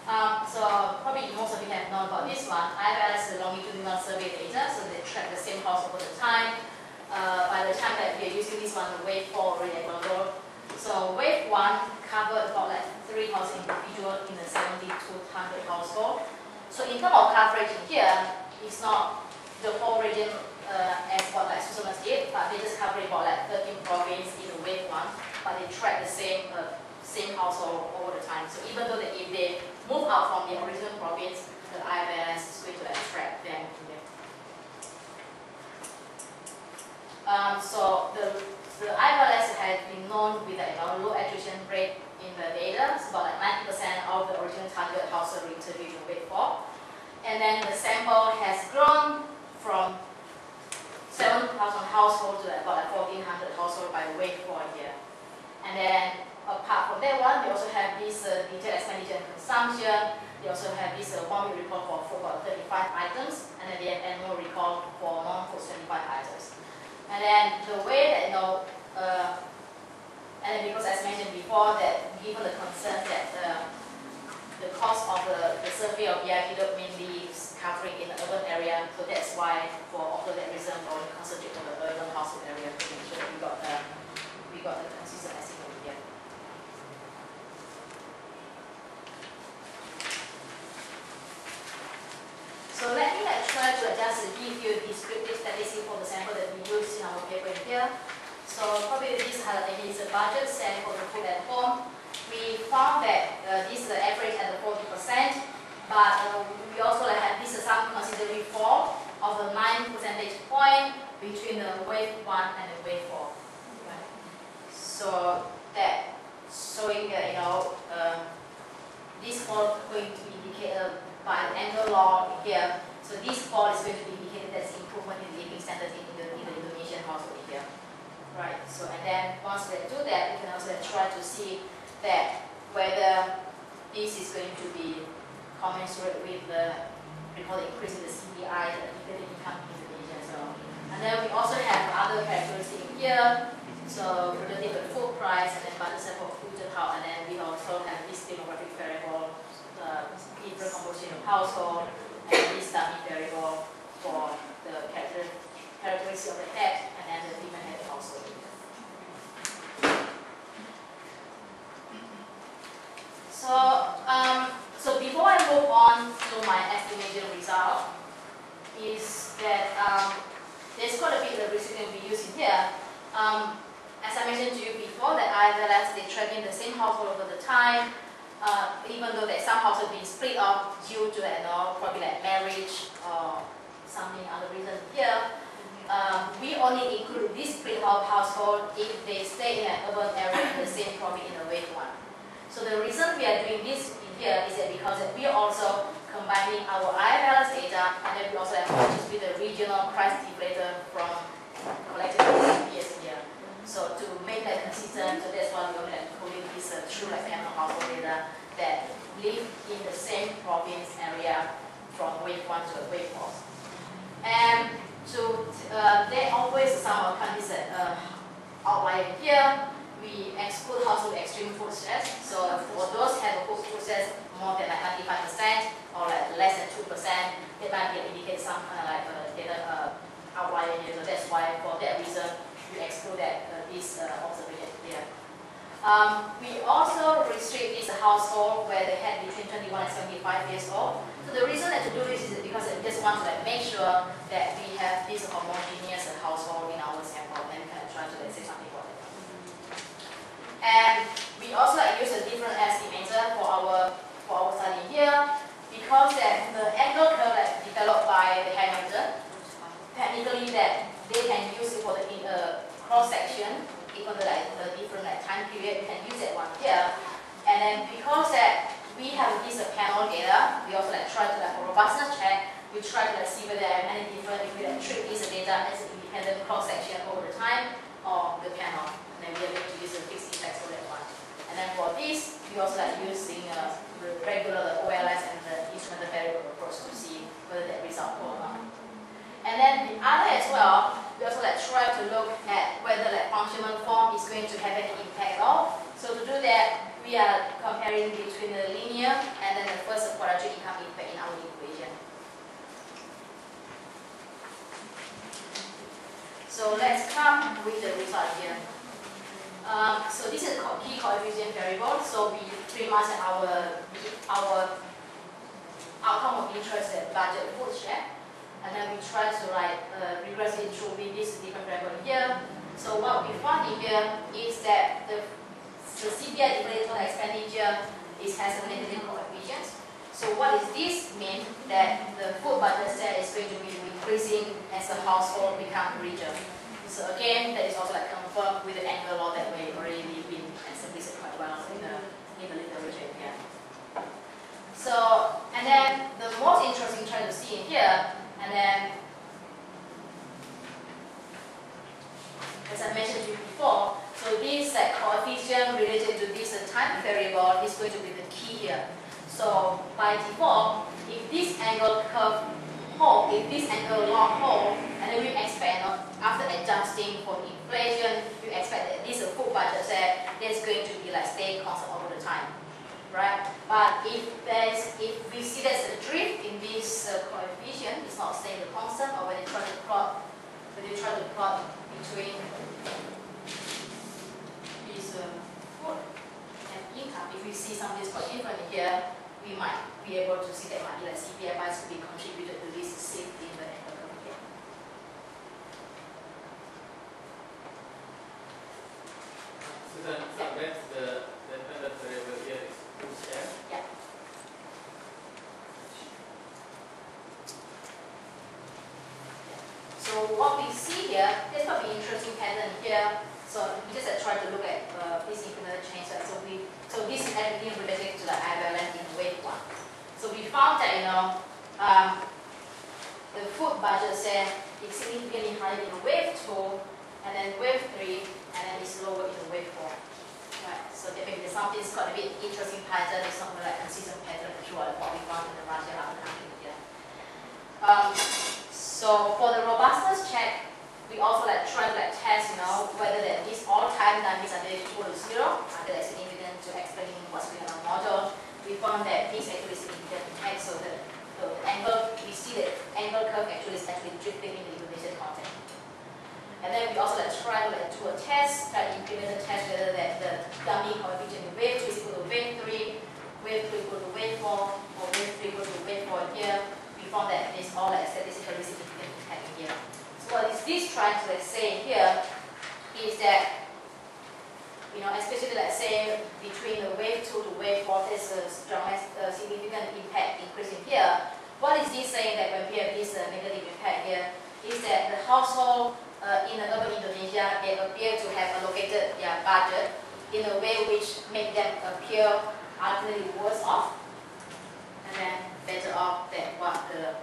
Um, so probably most of you have known about this one. IFLS is a longitudinal survey data, so they track the same house over the time. Uh, by the time that we are using this one, the wave 4 already low. So wave 1 covered about like 3,000 individuals in the 70 to 100 household. So in terms of coverage here, it's not the whole region uh, as what like Switzerland did, but they just cover about like 13 provinces in the wave one, but they track the same uh, same household over the time. So even though they, if they move out from the original province, the IFLS is going to extract them Um, so the the has been known with a you know, low attrition rate in the data. It's about like 90% of the original target household interviewed in wave four. And then the sample has grown from 7,000 households to about like 1,400 households by wave four year. And then apart from that one, we also have this uh, detailed expenditure and consumption. They also have this uh, one week report for, for about 35 items, and then they have annual report for non-food 25 items. And then the way that, you know, uh, and then because as mentioned before, that given the concern that uh, the cost of the, the survey of VIP mainly is covering in the urban area. So that's why for also that reason we only concentrate on the urban household area to make sure we got the we got the consistent estimate here. So let try to just give you descriptive statistics for the sample that we use in our paper here. So probably this is a budget set for the food at home. We found that uh, this is the average at the 40%, but uh, we also have this is some considerably fall of the 9 percentage point between the wave 1 and the wave 4. Right? So that showing that, you know, uh, this fall going to indicate by an Engel law here. So this fall is going to be indicated as improvement in living standards in the, in the Indonesian household here. Right, so and then once we do that, we can also try to see that whether this is going to be commensurate with the recall increase in the CPI, the income in Indonesia. So, and then we also have other characteristics here. So relative to food price and then set for food and how, and then we also have this demographic variable, uh, the different composition of household, this dummy variable for the character, characteristic of the head, and then the different head also. So, um, so before I move on to my estimation result, is that um, there's quite a bit of reasoning we use in here. Um, as I mentioned to you before, that IFLS, they track in the same household over the time, uh, even though that some households being split up due to you know, probably like marriage or something other reason here. Um, we only include this split up household if they stay in an urban area in the same province in the wave one. So the reason we are doing this here is that because we are also combining our IFLS data and then we also have purchased with the regional price deflator from collected here. So to make that consistent, so that's why we are calling this a true like panel household data that live in the same province area from wave one to wave four. And so uh, there always some countries that uh, outlier here we exclude household extreme food stress. So for those have a food stress more than like 95% or like less than 2%, they might be indicate some kind of like uh, data uh, outlier here. So that's why for that reason we exclude that uh, this uh, observation. Um, we also restrict this household where they had between 21 and 75 years old. So the reason that to do this is because we just want to like, make sure that we have this homogeneous household in our sample and try to like, say something about it. And we also like, use a different estimator for our for our study here because that the Engel curve that developed by the Hamilton, technically that they can use it for the uh, cross section, even like the different like time period, we can use that one here. And then because that we have this panel data, we also like try to like robustness check, we try to like see whether there are any different, if we like treat this data as independent cross section over time of the panel. and then we are going to use a fixed index for that one. And then for this, we also like using the regular OLS and the instrumental variable approach to see whether that result or not. And then the other as well, we also like try to look at whether like functional form is going to have an impact all. So to do that, we are comparing between the linear and then the first quadratic income impact in our equation. So let's come with the result here. Um, so this is a key coefficient variable. So we pretty much our our outcome of interest budget food share and then we try to like uh, regress with this different variable here. So what we found here is that the, the CPI deflated total expenditure is has a negative coefficient. So what does this mean? That the food budget set is going to be increasing as the household become richer. So again, that is also like confirmed with the Engel law that we already been explicit quite well in the, in the literature here. So, and then the most interesting trend to see in here and then, as I mentioned to you before, so this uh, coefficient related to this uh, time variable is going to be the key here. So by default, if this Engel curve hold, if this Engel long hold, and then we expect uh, after adjusting for inflation, you expect that this uh, full budget set is going to be like stay constant over the time right? But if there's, if we see there's a drift in this uh, coefficient, it's not staying the constant, or when you try to plot, when you try to plot between this uh, food and income, if we see some of this quite different here, we might be able to see that might be like CPI could be contributed to this shift in the Engel curve here. So then, so that's the, the other variable here is food share. Yeah. So what we see here, there's probably interesting pattern here. So we just uh, try to look at uh, this incremental change. So we, so this is everything related to the equivalent in wave one. So we found that you know um, the food budget set is significantly higher in wave two, and then wave three, and then it's lower in wave four. Right. So there may be something that's got a bit interesting pattern, it's not like a consistent pattern throughout what we found in the countries here. Um, so for the robustness check, we also like try to like test, you know, whether that this all time dynamics are equal to zero, are they significant to explaining what's going on in the model. We found that this actually is significant impact, so the, the Engel, we see that Engel curve actually is actually drifting in the Indonesian context. And then we also like try to like do a test, try to implement a test whether that the dummy coefficient in wave 2 is equal to wave 3, wave 2 equal to wave 4, or wave 3 equal to wave 4 here. We found that it's all like statistically significant in here. So what is this trying to say here is that, you know, especially let's say between the wave 2 to wave 4, there's a strong, uh, significant impact increasing here. What is this saying that when we have this uh, negative impact here? Is that the household uh, in the urban Indonesia, they appear to have allocated their budget in a way which make them appear ultimately worse off and then better off than what the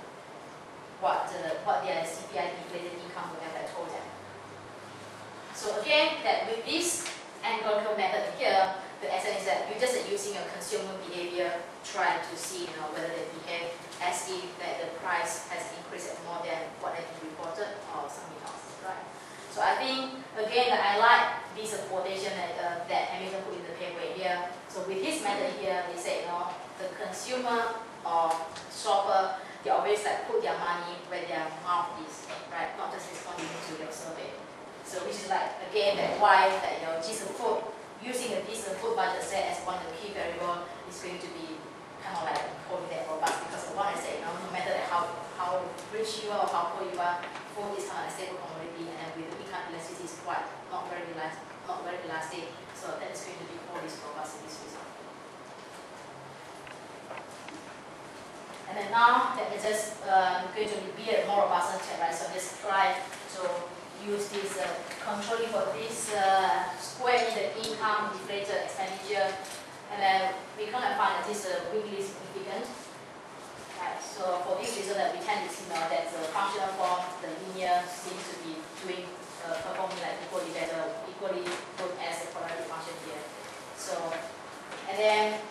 what the what their CPI deflated income would have told them. So again, that with this curve method here, the essence is that you're just using your consumer behavior, try to see you know whether they behave as if that the price has increased more than what they reported or something else, right? So I think again I like this quotation that uh, that Hamilton put in the paper here. So with his method here, they say you know the consumer or shopper they always like put their money where their mouth is, right? Not just responding to your survey. So which is like again that why that you know this food using a decent food budget set as one of the key variable is going to be kind of like holding that robust because the one I said, you know, no matter how how rich you are or how poor you are, food is kind of a stable commodity and with the income elasticity is quite not very elastic, not very elastic. So that is going to be all this robust And then now that is just uh, going to be a more robust structure, right? So let's try to use this uh, controlling for this uh, square the income, deflator, expenditure, and then we cannot find that this uh, weekly significant. Right, so for this reason that we tend to see know that the functional form, the linear seems to be doing uh, performing like equally better, equally good as the quadratic function here. So, and then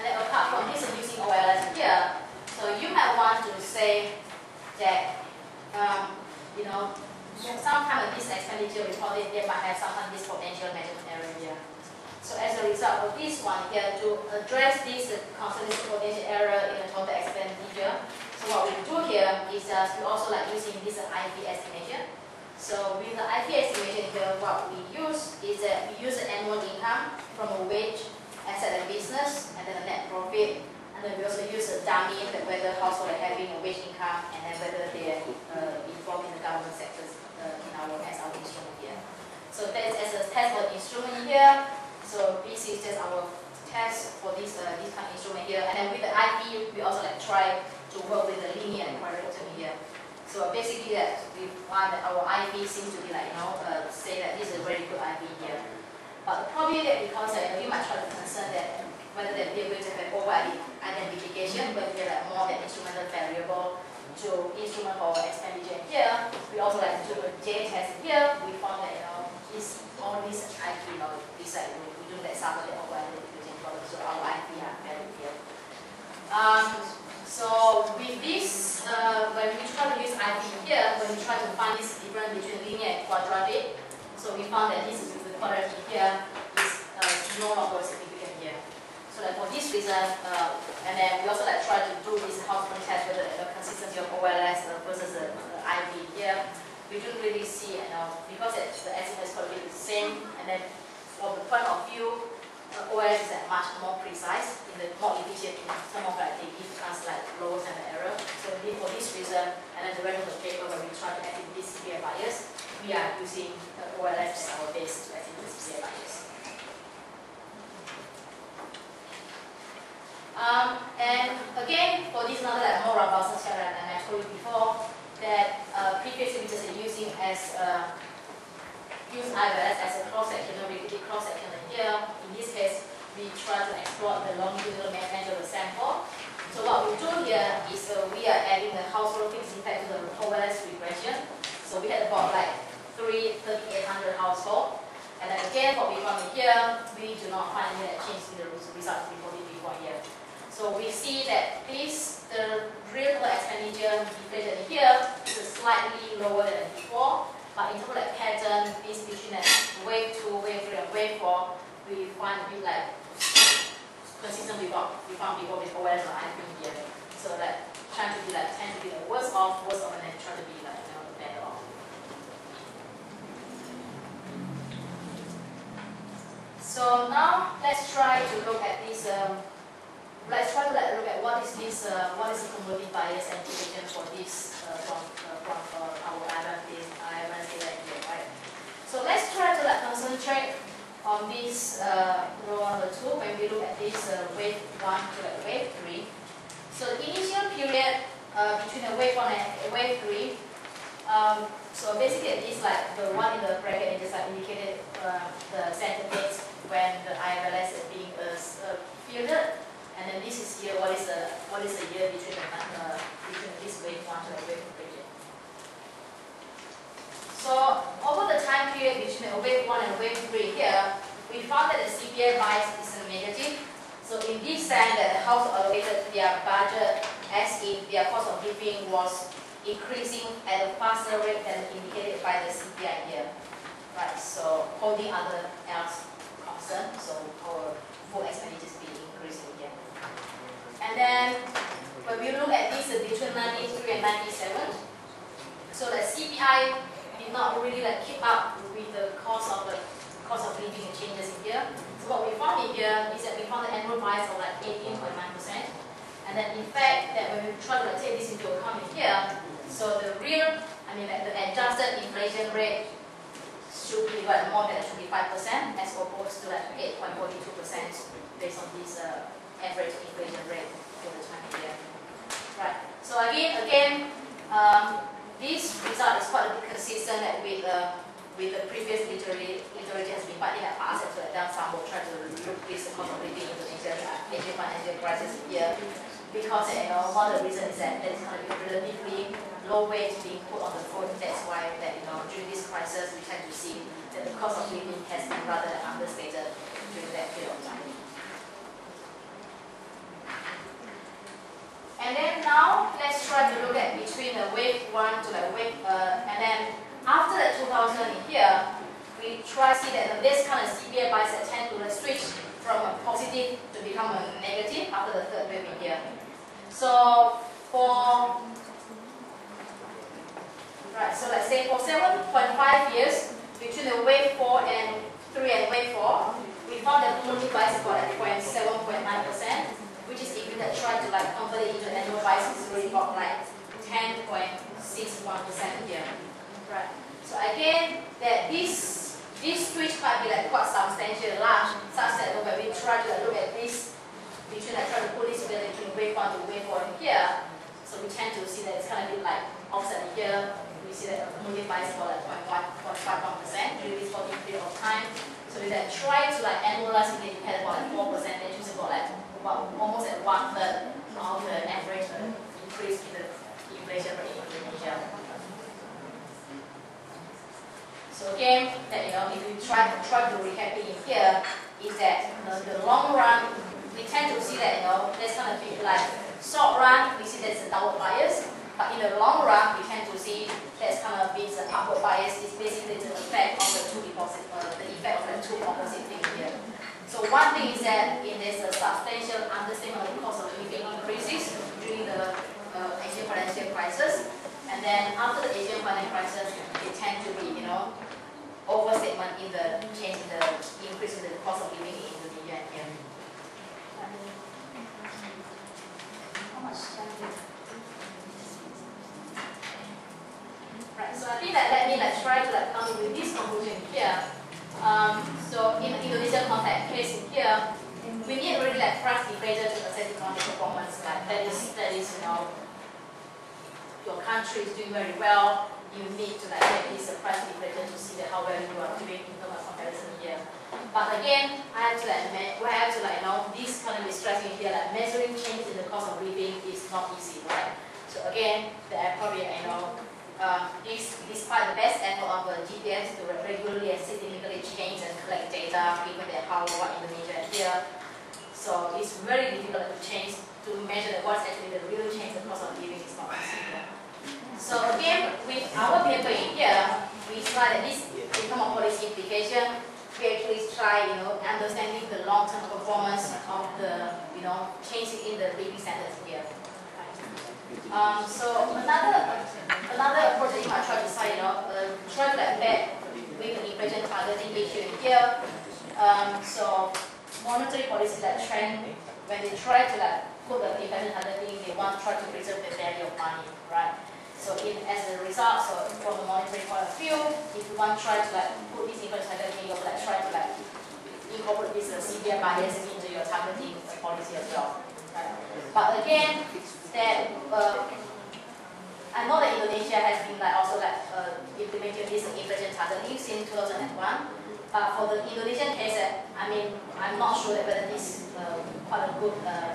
and then apart from this using OLS here, so you might want to say that um, you know sometimes this expenditure reported they might have sometimes this potential measurement error here. So as a result of this one here, to address this concerning potential error in the total expenditure, so what we do here is uh, we also like using this IP estimation. So with the IP estimation here, what we use is that we use the annual income from a wage, asset and business, and then the net profit. And then we also use a dummy that whether household are having a wage income and then whether they are uh, involved in the government sectors uh, in our as our instrument here. So that's as a test for instrument here. So this is just our test for this uh, this kind of instrument here. And then with the IP, we also like try to work with the linear and quadratic term here. So basically that we find that our IP seems to be like, you know, uh, say that this is a very good IP here. But the problem that because uh, we might try to concern that whether that we're going to have over identification, whether they're like more than instrumental variable to instrument for expenditure here. We also like to do a J test here. We found that, you know, this, all these IP, you know, this like, we, we do that sample over identification problem. So our IP are very here. Um, so with this, uh, when we try to use IP here, when we try to find this difference between linear and quadratic, so we found that this is quadratic here is uh, no longer significant here. So that for this reason, uh, and then we also like try to do this Hausman test with the, consistency of OLS versus the, the IP here. We don't really see, you know, because it, the estimate is probably the same, and then from the point of view uh, OS is like much more precise, in the more efficient in terms of like they give us like lower standard error. So for this reason, and then the rest of the paper when we try to estimate this CPI bias, we are using the OLS as our base to Um, and again, for this another like more robust than I told you before, that uh, previously just using as uh, use IVS as a cross-sectional, did cross-sectional here. In this case, we try to explore the longitudinal measure of the sample. So what we do here is uh, we are adding the household fixed impact to the OLS regression. So we had about like 3,800 household. And then again, we found here, we do not find any change in the results before here. So we see that this, the real expenditure deflated here is slightly lower than before, but in terms of like pattern, this between like wave 2, wave 3, and wave 4, we find a bit like consistent with we found before with OS or IP here. So like trying to be like tend to be the worst off, worst off, and then try to be like you know the better off. So now let's try to look at this um, let's try to look at what is this, uh, what is the cumulative bias anticipation for this uh, from, uh, from uh, our IMS data here, right? So let's try to like concentrate on this uh, row number two when we look at this wave one to like wave three. So the initial period between the wave one and wave three. Um, so basically, it's like the one in the bracket is just like indicated uh, the center dates when the IFLS is being uh, fielded and then this is here, what is the what is the year between the uh, between this wave one to the wave region. So over the time period between the wave one and wave three here, we found that the CPI bias is negative. So in this sense that the house allocated their budget as if their cost of living was increasing at a faster rate than indicated by the CPI here. Right, so holding other else so our full expenditures being increasing here. And then when we look at this between 93 and 97, so the CPI did not really like keep up with the cost of the cost of living changes in here. So what we found in here is that we found the annual rise of like 18.9%. And then in fact that when we try to like, take this into account in here, so the real, I mean like the adjusted inflation rate should be like more than 25% as opposed to like 8.42% based on this uh, average inflation rate for the time period. Right. So again, again, um, this result is quite consistent with uh, with the previous literature, literature has been, but in the past, as well, done some work trying to look this cost of into Asian, uh, financial crisis here. Because you know, one of the reasons is that going to be relatively low wage being put on the food. That's why that you know during this crisis we tend to see that the cost of living has been rather understated during that period of time. And then now let's try to look at between the wave one to the wave uh, and then after the 2000 in here, we try to see that this kind of CPI bias tend to switch from a positive to become a negative after the third wave here. So for right, so let's say for 7.5 years between the wave 4 and 3 and wave 4, we found that cumulative bias is about 7.9%, which is if you try to like convert it into annual bias, it's really about like 10.61% here. Right. So again, that this this switch might be like quite substantial, large, such that when we try to look at this between like try to put this together between wave one to wave four here, so we tend to see that it's kind of like offset here. We see that multiplies for like 0.51% during this 14 period of time. So we then try to like annualize it, it had about like 4%, which is about like about almost at one third of the average uh, increase in the inflation rate in Indonesia. So again, that you know, if we try try to recap it here, is that you know, the long run, we tend to see that you know, there's kind of like short run, we see there's a downward bias, but in the long run, we tend to see there's kind of an upward bias. It's basically the effect of the two opposite, uh, the effect of the two opposite things here. So one thing is that in this a substantial understatement of the cost of living increases during the uh, Asian financial crisis, and then after the Asian financial crisis, they tend to be, you know, overstatement in the change in the increase in the cost of living in Indonesia and here. How much Right, so I think that let me like try to like come with this conclusion here. Um, so in the Indonesian context case here, we need really like price deflator to assess economic performance. Like that is that is you know your country is doing very well, you need to like make this a price deflator to see that how well you are doing in terms of comparison here. But again, I have to like, we have to like, you know, this kind of stressing here, like measuring change in the cost of living is not easy, right? So again, there are probably, you know, um, this, despite the best effort of the BPS to regularly and systematically change and collect data, given that how what Indonesia here, so it's very difficult to change to measure what's actually the real change in the cost of living is not easy. So again, with our paper in here, we try that this income policy implication, we actually try, you know, understanding the long-term performance of the, you know, changes in the living standards here. Um, so another another approach that you might try to sign know, uh, try to embed with the inflation targeting issue here. Um, so monetary policy that trend when they try to like put the inflation targeting, they want to try to preserve the value of money, right? So in, as a result, so from a monetary point of view, if you want to try to like put this information targeting, you like try to like incorporate this uh, CPI bias into your targeting policy as well. Right? But again, that uh, I know that Indonesia has been like also like uh, implementing this inflation targeting since 2001. But for the Indonesian case, uh, I mean, I'm not sure that whether this is uh, quite a good, uh,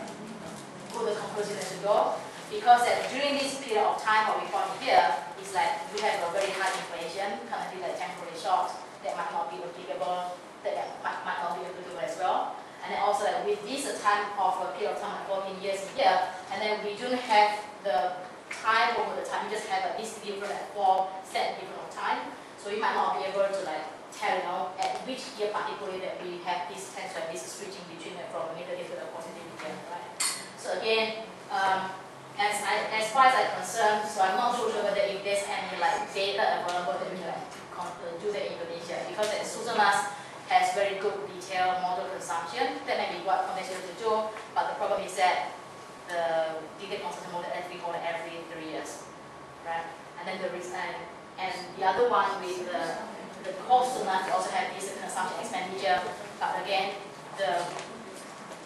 good conclusion to go. Because uh, during this period of time what we found here is like we have a very high inflation, kind of like temporary shocks that might not be applicable, that might, might not be applicable as well. And also like with this time of a period of time of 14 years here, and then we don't have the time over the time, we just have a this different like four set different time. So we might not be able to like tell you know at which year particularly that we have this tense like this switching between the from negative to the positive year, right? So again, um, as, I, as far as I'm concerned, so I'm not sure whether if there's any like data available that we can like, do that in Indonesia because like, SUSENAS has very good detailed model consumption. That may be what conventional to do, but the problem is that the detailed consumption model has been model every three years, right? And then the and, and the other one with the the cost SUSENAS also have this consumption expenditure, but again the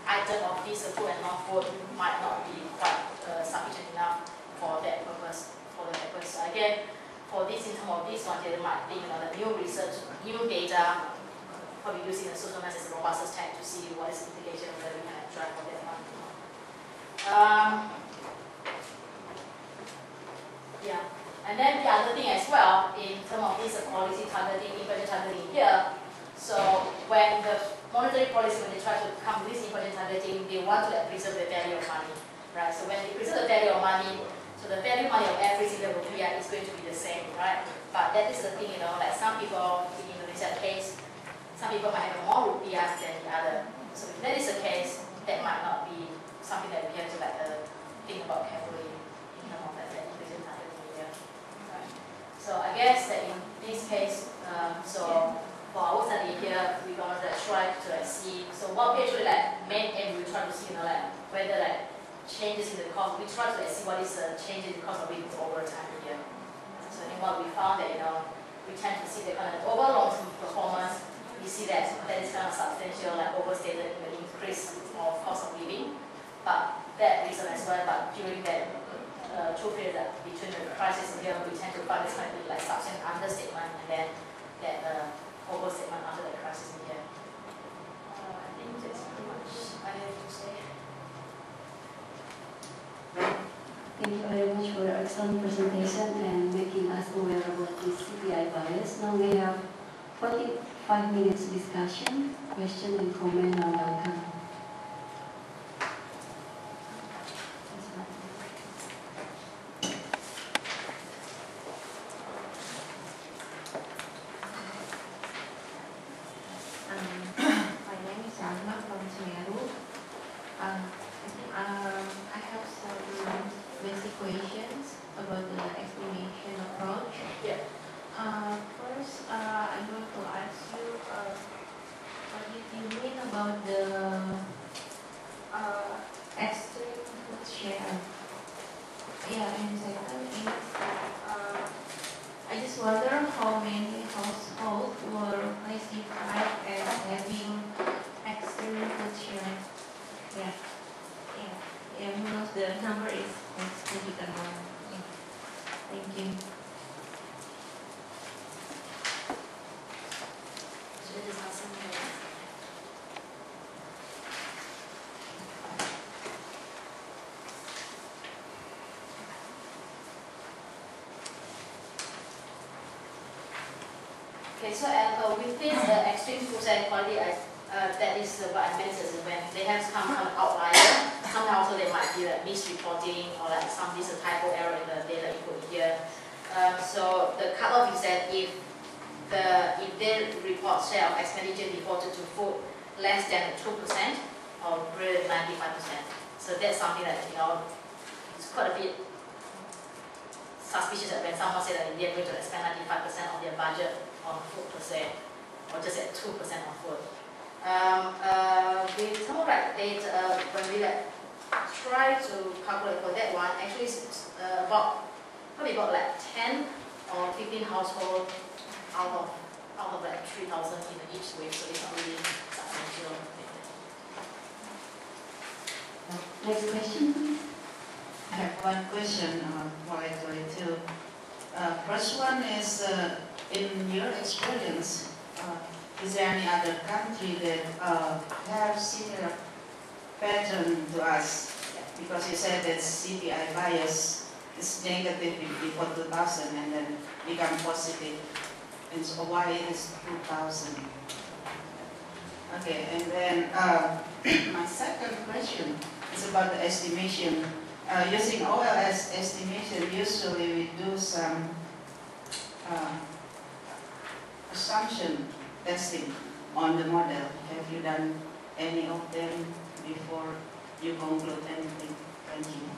item of this food and non-food might not be quite uh, sufficient enough for that purpose. For the purpose. So again, for this in terms of this one, there might be you know, the new research, new data, probably using the SUSENAS as a robustness tag to see what is the implication that we can try for that one. Um, yeah. And then the other thing as well, in terms of this policy targeting, inflation targeting here, so when the monetary policy, when they try to come with this inflation targeting, they want to like, preserve the value of money, right? So when they preserve the value of money, so the value of money of every single rupiah is going to be the same, right? But that is the thing, you know, like some people in Indonesia case, some people might have more rupiah than the other. So if that is the case, that might not be something that we have to like uh, think about carefully in terms of that inflation targeting here. Right. So I guess that in this case, um, so for our study here, we're gonna like, try to like, see. So what we actually like main aim we try to see, you know, like whether like changes in the cost. We try to like, see what is the change in the cost of living over time here. So I think what we found that you know we tend to see the kind of overall long-term performance. We see that that is kind of substantial, like overstated in the increase of cost of living. But that reason as well, but during that uh, two period that between the crisis here, we tend to find this kind of like substantial understatement and then that uh, overstatement after the crisis in here. Uh, I think that's pretty much I have to say. Thank you very much for your excellent presentation and making us aware about the CPI bias. Now we have 45 minutes discussion. Question and comment are welcome. Um, my name is Alma from SMERU. Um, I think um, I have some basic questions about the explanation approach. Yeah. Uh, first, uh, I want to ask you, uh, what did you mean about the uh, extreme food share? Yeah, and second is, uh, I just wonder how many households were classified as having extreme food share. Yeah, yeah, yeah, because the number is is significant one. Yeah. Thank you. Should I just ask something else? Okay, so within the extreme food inequality, I, uh, that is uh, what I meant is when they have some kind of outlier. Sometimes also there might be like misreporting or like some this typo error in the data input here. Um, so the cutoff is that if the if they report share of expenditure devoted to food less than two percent or greater than ninety five percent. So that's something that you know it's quite a bit suspicious that when someone says that they're going to spend ninety five percent of their budget on food per se, or just at two percent on food. Um, uh, with of like data, uh, when we like try to calculate for that one, actually uh, about probably about like ten or fifteen households out of out of like three thousand in each wave, so it's not really substantial. Next question. I have one question, uh, well, actually. Uh, first one is, uh, in your experience, is there any other country that uh, have similar pattern to us? Because you said that CPI bias is negative before 2000 and then become positive. And so why is 2000? Okay, and then uh, my second question is about the estimation. Uh, using OLS estimation, usually we do some uh, assumption testing on the model. Have you done any of them before you conclude anything? Thank you.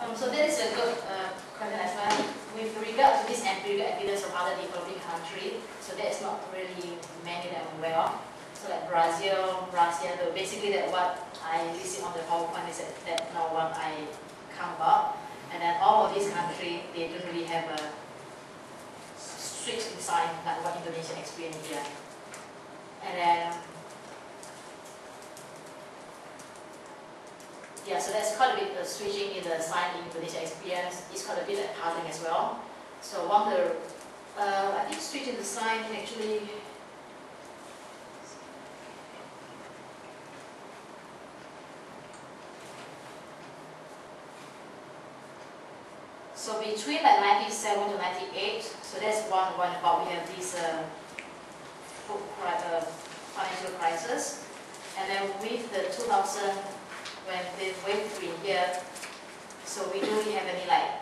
Um, so that is a good uh, question as well. With regard to this empirical evidence from other developing countries, so that is not really many that I'm aware of. So like Brazil, Russia, though basically that what I listed on the PowerPoint is that, that now what I come about. And then all of these countries, they don't really have a strict design like what Indonesia experienced here. And then Yeah, so that's quite a bit uh, switching in the sign in Indonesia experience. It's quite a bit like puzzling as well. So one of the, uh, I think switching the sign actually, So between like 97 to 98, so that's one one about we have this uh, financial crisis, and then with the 2000 when the wave three here, so we don't really have any like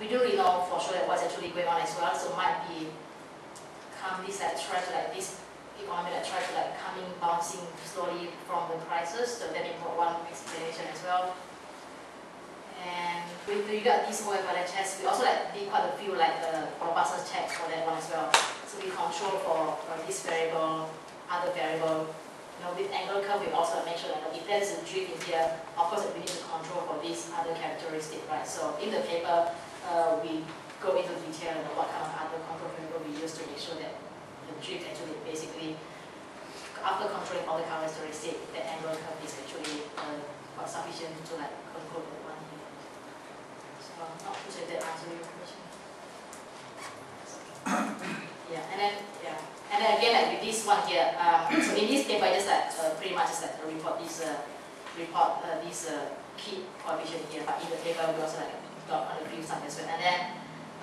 we don't really know for sure what's actually going on as well. So might be come this like try to like this economy that try to like coming bouncing slowly from the crisis. So that is one explanation as well. And with regard this OFLA test, we also like did quite a few like the robustness checks for that one as well. So we control for uh, this variable, other variable. You know, with Engel curve, we also make sure that if there is a drift in here, of course we need to control for this other characteristic, right? So in the paper, uh, we go into detail about what kind of other control variable we use to make sure that the drift actually basically, after controlling all the characteristics, the Engel curve is actually uh, sufficient to like control one sure if that answers your question. Yeah, and then, yeah, and then again, like with this one here, um, so in this paper, just like, uh, pretty much just like report this, uh, report, uh, this, uh, key coefficient here, but in the paper, we also like got on a few some as well, and then,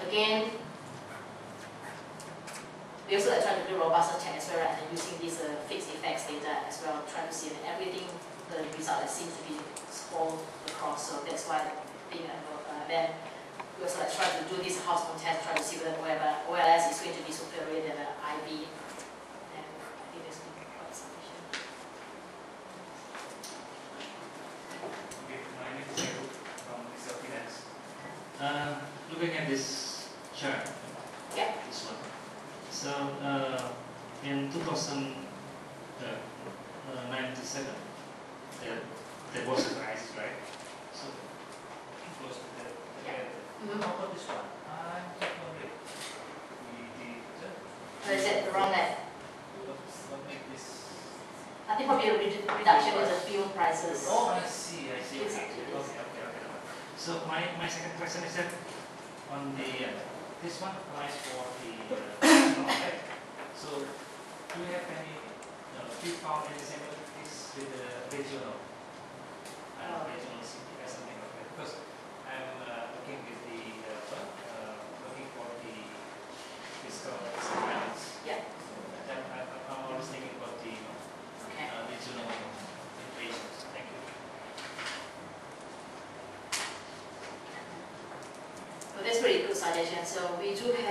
again, we also like try to do robust check as well, right, and using this, uh, fixed effects data as well, trying to see that everything, the result that seems to be all across, so that's why the thing, uh, then, we also like try to do this Hausman test, try to see whether OLS is going to be superior than the IV. And I think that's quite sufficient. Okay, my name is Heru from Visa Finance. Uh, looking at this chart, Yeah. this one. So, uh, in 2097, there, there was a crisis, right? So, close to that. Yeah. How about this one? I'm just wondering. We did, uh, Or is it around that? what, what make this? I think probably a redu- reduction in the fuel prices. Oh, I see, I see. Yes, Okay, it okay, is. okay. okay. So my, my second question is that on the, uh, this one applies for the, uh, regional, right? So do you have any, uh, do you found any similarities with the regional? Uh, Oh. regional city or something like that? Because I'm, uh, looking with we do have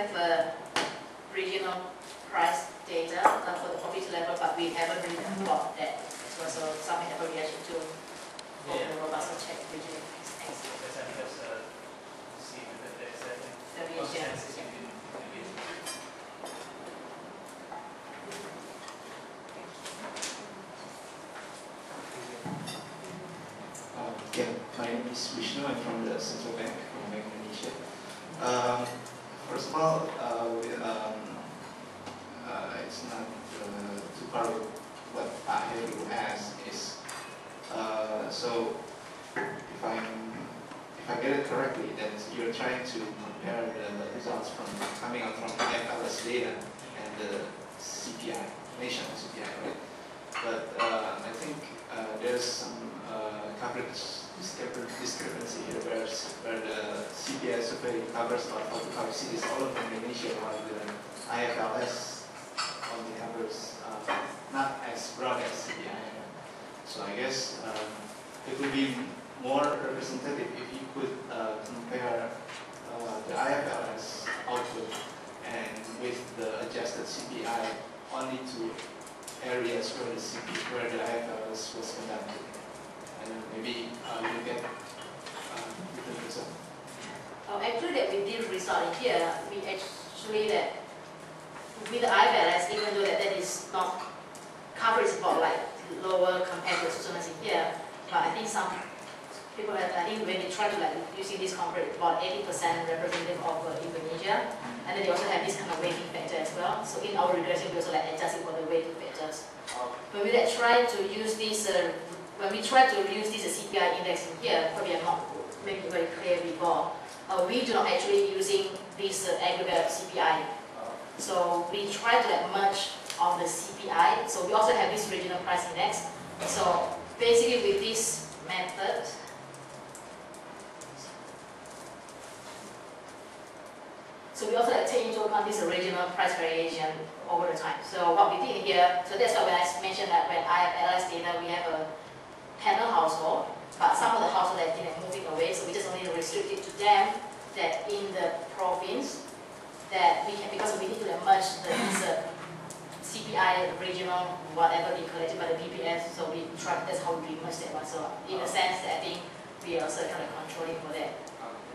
In sense, I think we are also kind of controlling for that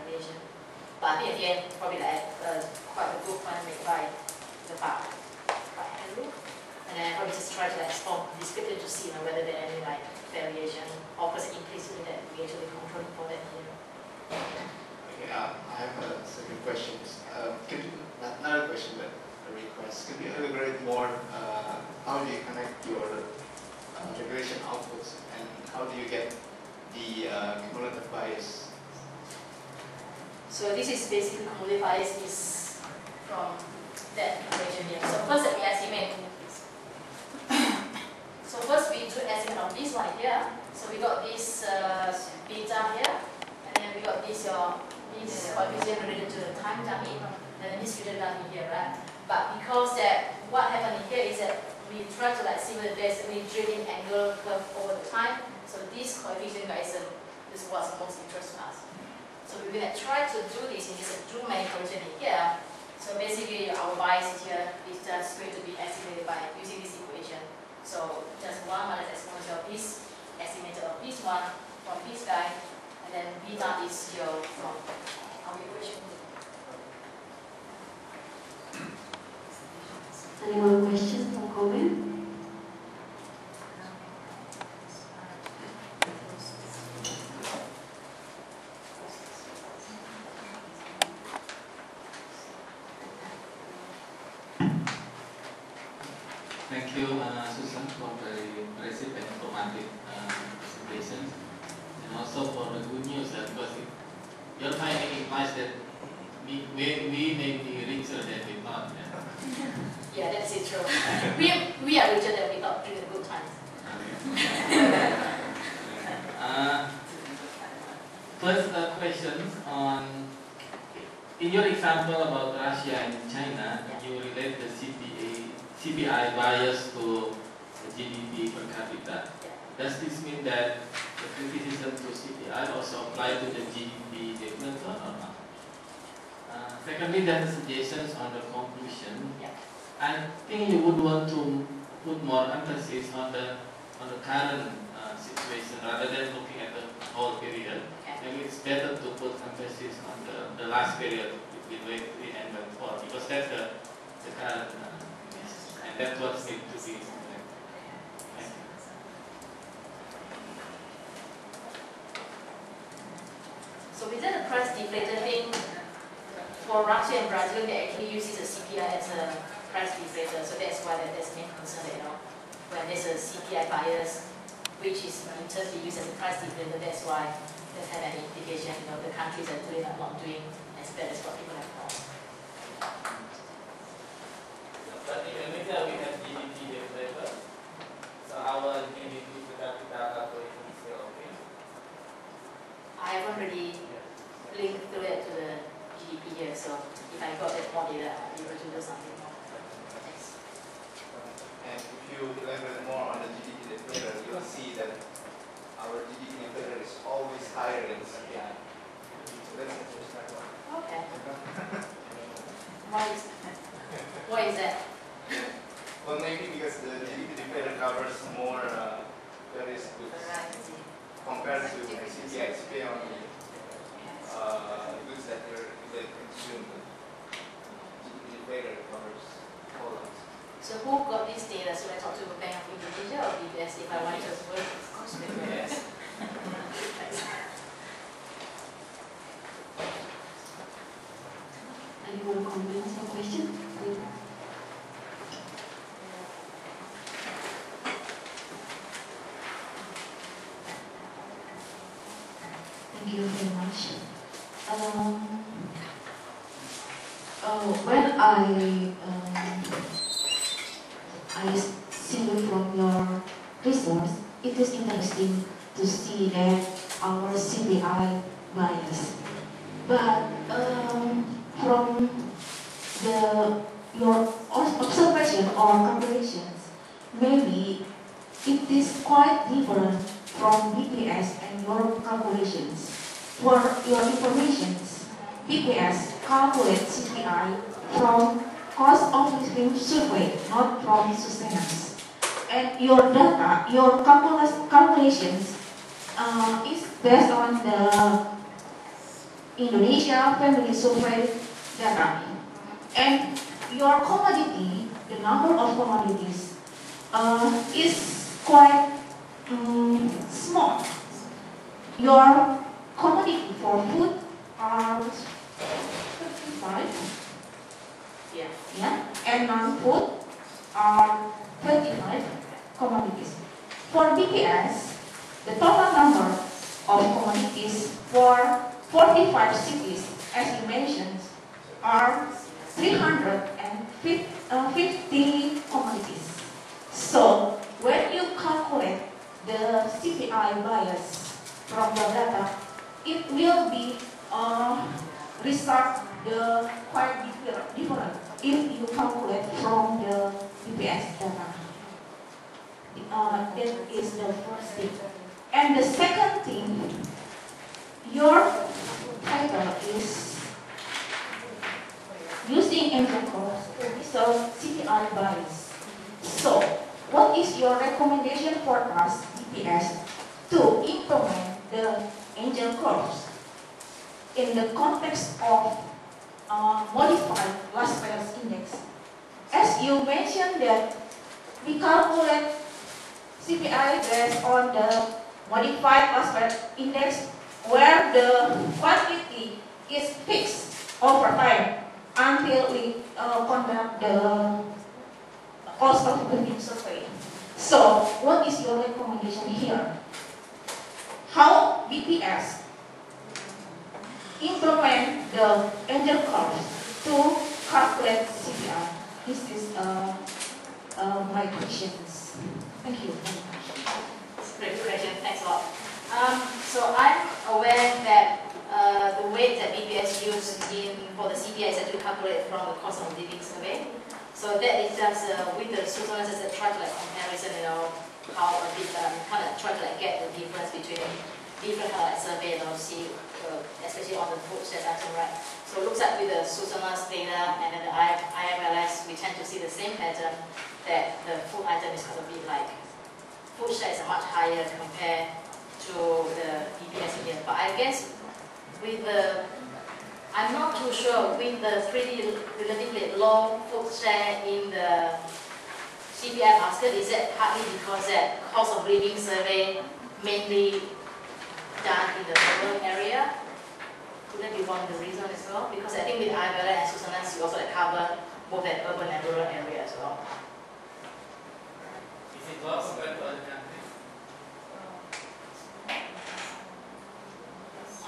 variation. But I think at the end, probably like, uh, quite a good point made by the bar. And then I probably just try to like form descriptive to see you know, whether there are any like variation or percent increase in that we actually for that here. Okay, uh, I have a second question. Uh, you, not, not a question, but a request. Could you elaborate more, uh, how do you connect your uh, outputs and how do you get the uh, cumulative bias? So this is basically cumulative bias is from that equation here. So first let me estimate. So first we do estimate of this one here. So we got this uh, beta here, and then we got this your this coefficient related to the time dummy, and then this future dummy here, right? But because that what happened here is that we try to like see whether there's any drilling Engel curve over the time. So this coefficient uh, this was most interest to us. So we're gonna try to do this in this two main in here. So basically our bias here is just going to be estimated by using this equation. So just one minus exponential of this estimated of this one from this guy, and then beta is your from our equation. Any more questions or comment? Thank you, uh, Susan, for very impressive and informative uh, presentation, and also for the good news that because it, your finding implies that we, we, we may be richer than we thought. Yeah. Yeah, that's it true. we, we are richer than we thought during the good times. Uh, first uh, question on, in your example about Russia and China, you relate the CPI, Bias to GDP per capita. Does this mean that the criticism to CPI also apply to the GDP deflator or not? Uh, secondly, there are suggestions on the conclusion. Yeah. I think you would want to put more emphasis on the on the current uh, situation rather than looking at the whole period. Okay. Maybe it's better to put emphasis on the, the last period between wave three and wave four because that's the, the current uh, Thank you. So within the price deflator thing, for Russia and Brazil, they actually use the CPI as a price deflator. So that's why that- that's main concern, you know. When there's a CPI bias, which is in turn be used as a price deflator, that's why that have an implication, you know, the countries are doing are not doing as bad as what people have thought. But in Indonesia we have GDP deflator, so our GDP per capita calculation is still okay. I haven't really linked through it to the GDP here, so if I got that more data, I'll be able to do something more. Thanks. And if you elaborate more on the GDP deflator, you'll see that our GDP deflator is always higher than CPI. So that's the first one. Okay. Why is, why is that? Well, maybe because the GDP deflator covers more uh, various goods compared to CPI. CPI only uh, goods that are that consumed. GDP deflator covers all of it. So who got this data? So I talk to the Bank of Indonesia or BPS if I want to work with BPS? Any more comments or questions? Thank you very much. Um, oh, when I um, I see from your resource, it is interesting to see that our CPI bias. But um, from the your observation or calculations, maybe it is quite different from BPS and your calculations. For your information, BPS calculates CPI from cost of living survey, not from SUSENAS. And your data, your calculations uh, is based on the Indonesia Family Survey data. And your commodity, the number of commodities, uh, is quite um, small. Your commodity for food are 55, Yeah. yeah, and non-food are 25 commodities. For BPS, the total number of commodities for 45 cities, as you mentioned, are 350 uh, commodities. So, when you calculate the CPI bias from the data, it will be uh, result the quite different different if you calculate from the BPS data. Uh, that is the first thing. And the second thing, your title is using Engel curves to resolve CPI bias. So, what is your recommendation for us, BPS, to implement the Engel curves in the context of uh, modified Laspeyres index? As you mentioned that we calculate CPI based on the modified Laspeyres index where the quantity is fixed over time until we uh, conduct the cost of living survey. So, what is your recommendation here? How BPS implement the Engel curve to calculate CPI? This is uh, uh, my questions. Thank you. Great question, thanks a lot. Um, so I'm aware that uh, the weight that BPS used in for the CPI is actually calculated from the cost of living survey. So that is just uh, with the SUSENAS as a try to like comparison, you know, how a bit um, kind of try to like get the difference between different kind of like survey, you know, see, uh, especially on the food item, right? So it looks like with the SUSENAS's data and then the IFLS, we tend to see the same pattern that the food item is going to be like food stats are much higher compared to the BPS here. But I guess with the I'm not too sure with the pretty relatively low food share in the CPI basket, is it partly because that cost of living survey mainly done in the urban area? Could that be one of the reasons as well? Because I think with IFLS and SUSENAS, you also cover both that urban and rural area as well. Is it low compared to other countries?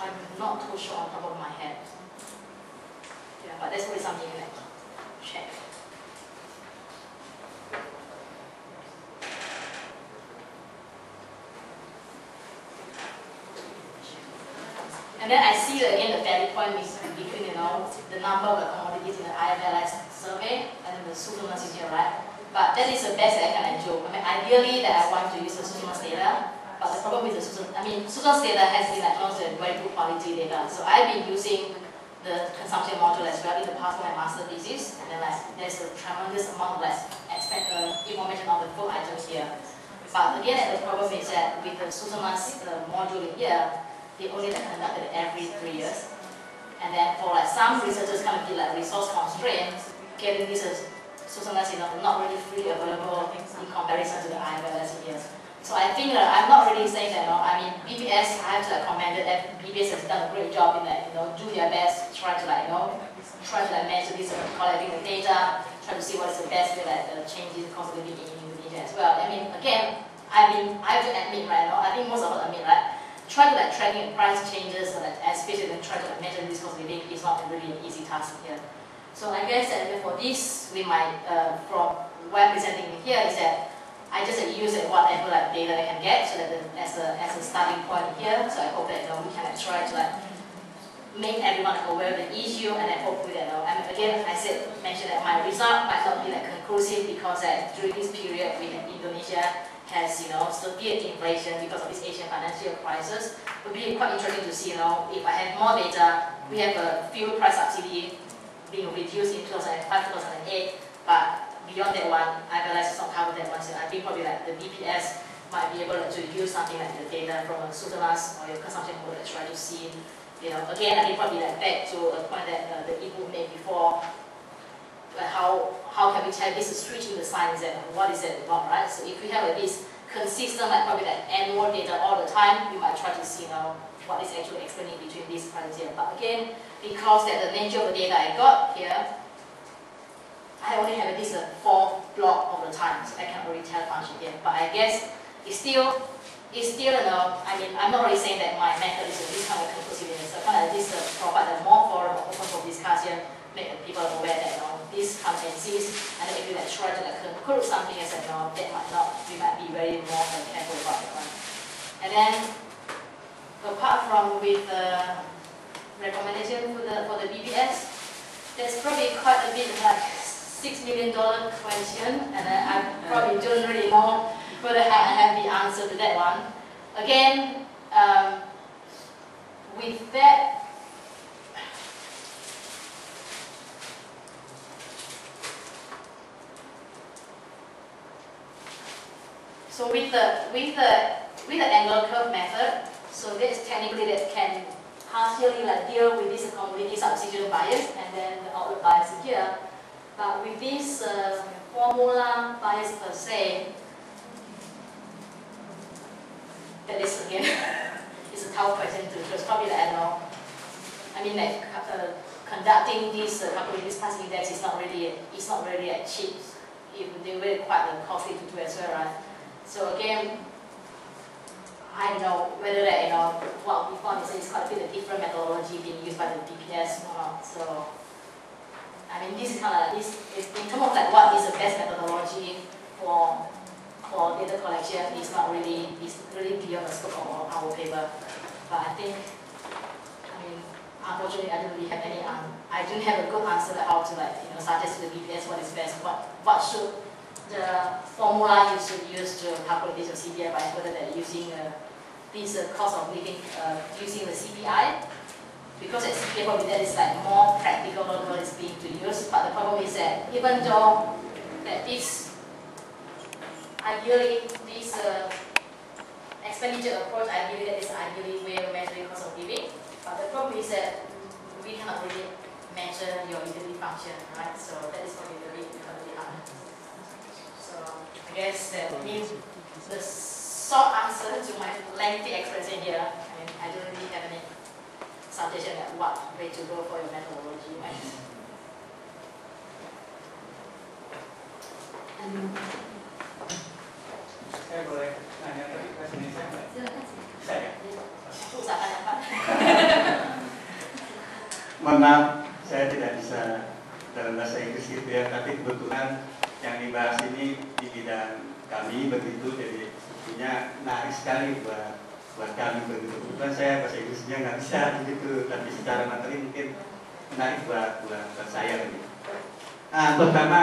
I'm not too sure on top of my head. Yeah, but there's always something you can check. And then I see again the value point between, you know, the number of the commodities in the IFLS survey and then the SUSENAS here, right? But that is the best that I can do. I mean, ideally that I want to use the SUSENAS data, but the problem with the Susan, I mean, SUSENAS data has been like not a very good quality data. So I've been using the consumption module as well in the past for my master thesis, and then like there's a tremendous amount of like expect uh, information on the food items here. But again, the problem is that with the SUSENAS uh, module here, they only like conducted every three years. And then for like some researchers kind of feel like resource constraints, getting this as SUSENAS is not, not really freely available in comparison to the IFLS years. So I think that I'm not really saying that, you know, I mean, BPS, I have to like commend that BPS has done a great job in that, you know, do their best, try to like, you know, try to like measure this, uh, collecting the data, try to see what is the best way like the changes living in Indonesia as well. I mean, again, I mean, I have to admit, right, you know, I think most of us admit, right, try to like tracking price changes, like, especially when try to like measure this cost living is not really an easy task here. So I guess that for this, we might, uh, from what I'm presenting here is that I just use like, whatever like data I can get so that the, as a as a starting point here. So I hope that you know, we can like, try to like make everyone aware of the issue and then hopefully that, uh, and again, I said, mentioned that my result might not be like conclusive because uh, during this period, we have Indonesia has, you know, severe inflation because of this Asian financial crisis. It would be quite interesting to see, you know, if I have more data, we have a fuel price subsidy being reduced in 2005, 2008, but beyond that one, I realize it's not covered that one, so I think probably like the BPS might be able to use something like the data from a SUSENAS or your consumption to try to see you know, again, I think probably like back to a point that uh, the Ibu made before, uh, how how can we tell this is switching the signs and what is it about, right? So if we have like this consistent, like probably like annual data all the time, we might try to see you know what is actually explaining between these prices. But again, because that the nature of the data I got here, I only have this uh, four block of the time, so I can't really tell function here. But I guess it's still it's still, you know, I mean, I'm not really saying that my method is this kind of conclusiveness. So kind of this uh, provide a more forum open for discussion, make people aware that, you know, this exists, and then if you like, try to like, conclude something as, you know, that might not, we might be very more like, careful about that one. And then, apart from with the recommendation for the, for the BPS, there's probably quite a bit of like six million dollar question, and I, I probably don't really know whether I have the answer to that one. Again, um, with that, so with the with the with the Engel curve method, so this technically that can partially like deal with this commodity substitution bias and then the outlook bias here. But with this uh, formula bias per se, that is again, it's a tough question to just probably I know. I mean like uh, conducting this uh, this Paasche index is not really it's not really uh, cheap. It they really quite uh, costly to do as well, right? So again, I don't know whether that you know what we found is it's quite a bit of different methodology being used by the BPS or not. So I mean this is kind of this in terms of like what is the best methodology for for data collection is not really is really beyond the scope of our paper. But I think, I mean, unfortunately, I don't really have any. Um, I don't have a good answer how to like you know suggest to the BPS what is best. What what should the formula you should use to calculate this CPI by whether they're using uh, this cost of living uh, using the CPI because CPI probably that is like more practical what is being to use. But the problem is that even though that this ideally this uh, expenditure approach, ideally that is ideally way of measuring cost of living. But the problem is that we cannot really measure your utility function, right? So that is probably bit really hard. So I guess that means the short answer to my lengthy explanation here, I mean, I don't really suggestion at what way to go for your methodology, right? Um, Saya boleh nanya silakan. Mohon maaf, saya tidak bisa dalam bahasa Inggris gitu ya, tapi kebetulan yang dibahas ini di bidang kami begitu, jadi sepertinya menarik sekali buat kami begitu. Kebetulan saya bahasa Inggrisnya nggak bisa begitu, tapi secara materi mungkin menarik buat buat, buat saya begitu. Nah, pertama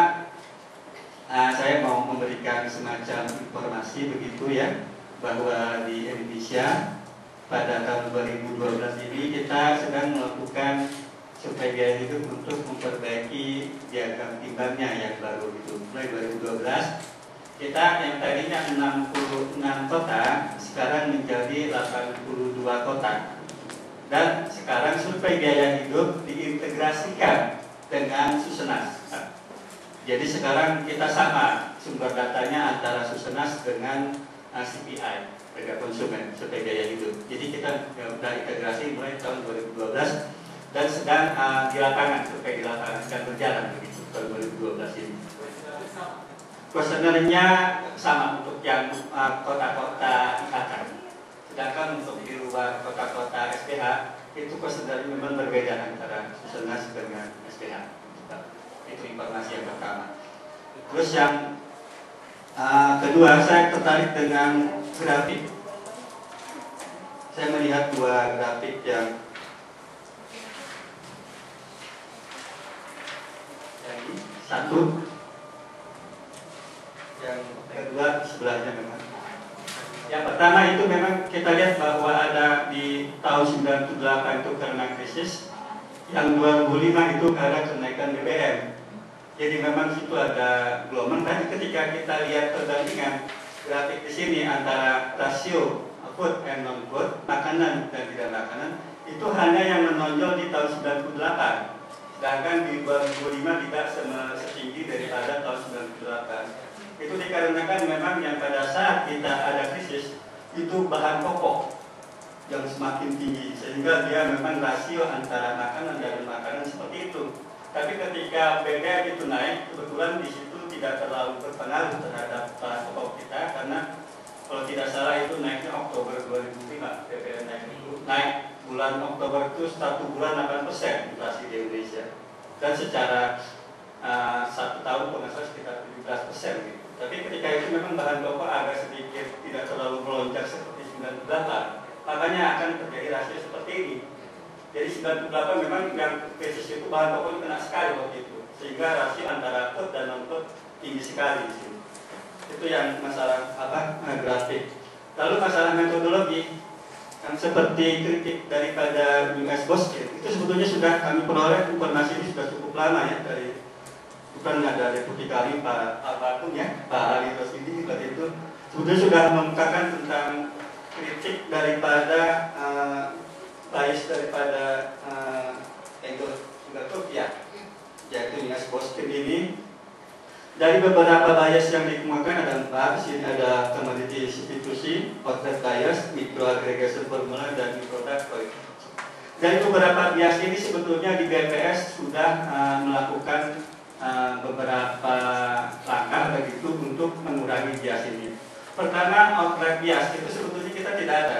ah, saya mau memberikan semacam informasi begitu ya bahwa di Indonesia pada tahun 2012 ini kita sedang melakukan survei biaya hidup untuk memperbaiki diagram timbangnya yang baru itu mulai 2012 kita yang tadinya 66 kota sekarang menjadi 82 kota dan sekarang survei biaya hidup diintegrasikan dengan Susenas jadi sekarang kita sama sumber datanya antara Susenas dengan uh, CPI harga konsumen survei biaya hidup. Jadi kita ya, sudah integrasi mulai tahun 2012 dan sedang uh, di lapangan survei di lapangan sedang berjalan begitu tahun 2012 ini. Kuesionernya sama untuk yang eh, kota-kota uh, ikatan. Sedangkan untuk di luar kota-kota SPH itu kuesionernya memang berbeda antara senas dengan SPH. Itu informasi yang pertama. Terus yang uh, kedua saya tertarik dengan grafik. Saya melihat dua grafik yang satu yang kedua sebelahnya memang. Yang pertama itu memang kita lihat bahwa ada di tahun 98 itu karena krisis yang 2005 itu ada kenaikan BBM jadi memang situ ada gelombang. Tapi ketika kita lihat perbandingan grafik di sini antara rasio food and non food makanan dan tidak makanan itu hanya yang menonjol di tahun 98 sedangkan di 2005 tidak setinggi daripada tahun 98 itu dikarenakan memang yang pada saat kita ada krisis itu bahan pokok yang semakin tinggi. Sehingga dia memang rasio antara makanan dan makanan seperti itu. Tapi ketika BBM itu naik kebetulan di situ tidak terlalu berpengaruh terhadap bahan pokok kita karena kalau tidak salah itu naiknya Oktober 2005 BBM naik itu. Naik bulan Oktober itu satu bulan 8 persen inflasi di Indonesia. Dan secara uh, satu tahun kalau sekitar 17 persen gitu. Tapi ketika itu memang bahan pokok agak sedikit tidak terlalu melonjak seperti 98 makanya akan terjadi rasio seperti ini. Jadi 98 memang yang krisis itu bahan pokok kena sekali waktu itu sehingga rasio antara food dan non food tinggi sekali di sini. Itu yang masalah apa grafik. Lalu masalah metodologi yang seperti kritik daripada US Boskin itu sebetulnya sudah kami peroleh informasi ini sudah cukup lama ya dari bukan ada deputi kami Pak Albatum ya Pak Ali Rosidi seperti itu. Sebetulnya sudah mengungkapkan tentang kritik daripada uh, bias daripada uh, juga ya. Yaitu US Boskin ini. Dari beberapa bias yang dikemukakan ada empat, sini ada commodity institusi, outlet bias, micro aggregation formula, dan product coefficient. Dari beberapa bias ini sebetulnya di BPS sudah uh, melakukan uh, beberapa langkah begitu untuk mengurangi bias ini. Pertama, outlet bias itu sebetulnya kita tidak ada.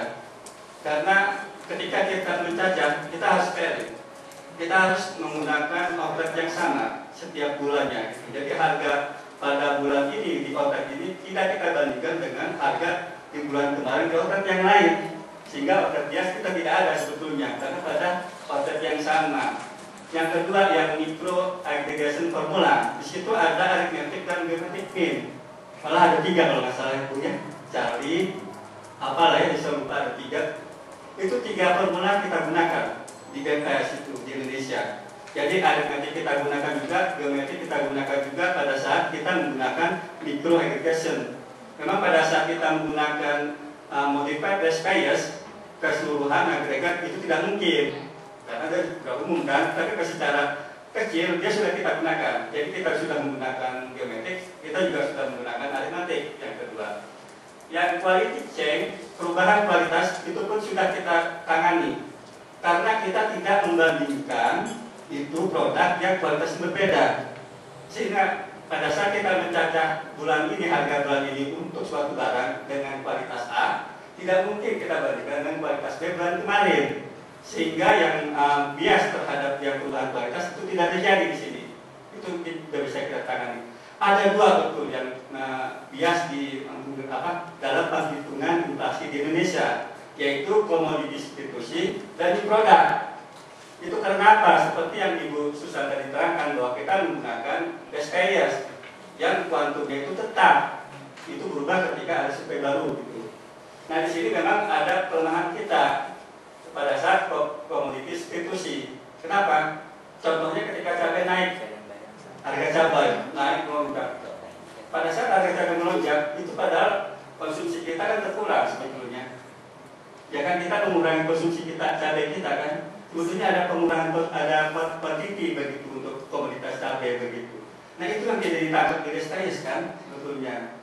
Karena ketika kita mencajah, kita harus fair. Kita harus menggunakan outlet yang sama setiap bulannya. Jadi harga pada bulan ini di outlet ini tidak kita bandingkan dengan harga di bulan kemarin di outlet yang lain. Sehingga outlet bias kita tidak ada sebetulnya karena pada outlet yang sama. Yang kedua yang micro aggregation formula. Di situ ada arithmetic dan geometric mean. Malah ada tiga kalau nggak salah ya punya. Cari apalah ya bisa lupa ada tiga. Itu tiga formula kita gunakan di BPS itu di Indonesia. Jadi arithmetic kita gunakan juga, geometri kita gunakan juga pada saat kita menggunakan micro aggregation. Memang pada saat kita menggunakan uh, modified base keseluruhan agregat itu tidak mungkin karena dia juga umum kan, tapi secara kecil dia sudah kita gunakan. Jadi kita sudah menggunakan geometrik, kita juga sudah menggunakan aritmatik yang kedua. Yang quality change, perubahan kualitas itu pun sudah kita tangani karena kita tidak membandingkan itu produk yang kualitas berbeda. Sehingga pada saat kita mencacah bulan ini harga bulan ini untuk suatu barang dengan kualitas A, tidak mungkin kita bandingkan dengan kualitas B bulan kemarin. Sehingga yang uh, bias terhadap yang perubahan kualitas itu tidak terjadi di sini. Itu tidak bisa kita tangani. Ada dua betul yang uh, bias di apa dalam penghitungan inflasi di Indonesia, yaitu komoditi substitusi dan produk. Itu karena apa? Seperti yang Ibu Susan tadi terangkan bahwa kita menggunakan best payers yang kuantumnya itu tetap. Itu berubah ketika ada survei baru gitu. Nah di sini memang ada kelemahan kita pada saat komoditi substitusi. Kenapa? Contohnya ketika cabai naik, harga cabai naik melonjak. Pada saat harga cabai melonjak, itu padahal konsumsi kita kan terkurang sebetulnya. Ya kan kita mengurangi konsumsi kita cabai kita kan sebetulnya ada pengurangan ada kuantiti begitu untuk komoditas cabai begitu. Nah itu yang jadi takut di kan sebetulnya.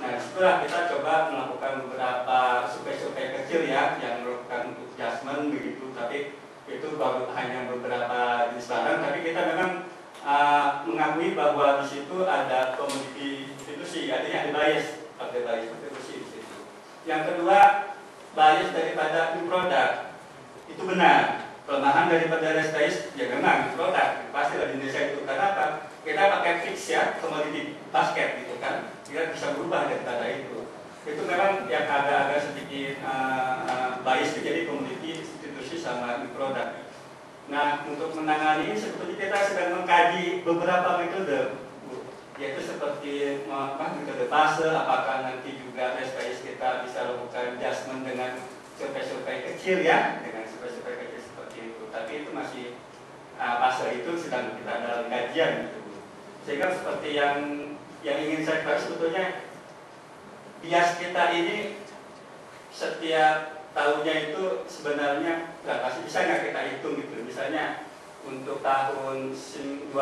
Nah setelah kita coba melakukan beberapa survei-survei kecil ya yang melakukan adjustment begitu, tapi itu baru hanya beberapa jenis barang, tapi kita memang uh, mengakui bahwa di situ ada komoditi institusi, artinya ada bias, ada bias institusi di situ. Yang kedua, bias daripada produk itu benar. Kelemahan daripada restais ya memang produk pasti di Indonesia itu karena apa? Kita pakai fix ya komoditi basket gitu kan kita bisa berubah daripada itu itu memang yang agak-agak sedikit uh, bias jadi komoditi institusi sama produk nah untuk menangani ini sebetulnya kita sedang mengkaji beberapa metode yaitu seperti apa metode fase, apakah nanti juga SPIS kita bisa lakukan adjustment dengan survei-survei kecil ya, dengan survei-survei kecil seperti itu. Tapi itu masih uh, fase itu sedang kita dalam kajian gitu. Sehingga seperti yang yang ingin saya bahas sebetulnya bias kita ini setiap tahunnya itu sebenarnya berapa sih bisa nggak kita hitung gitu? Misalnya untuk tahun 2011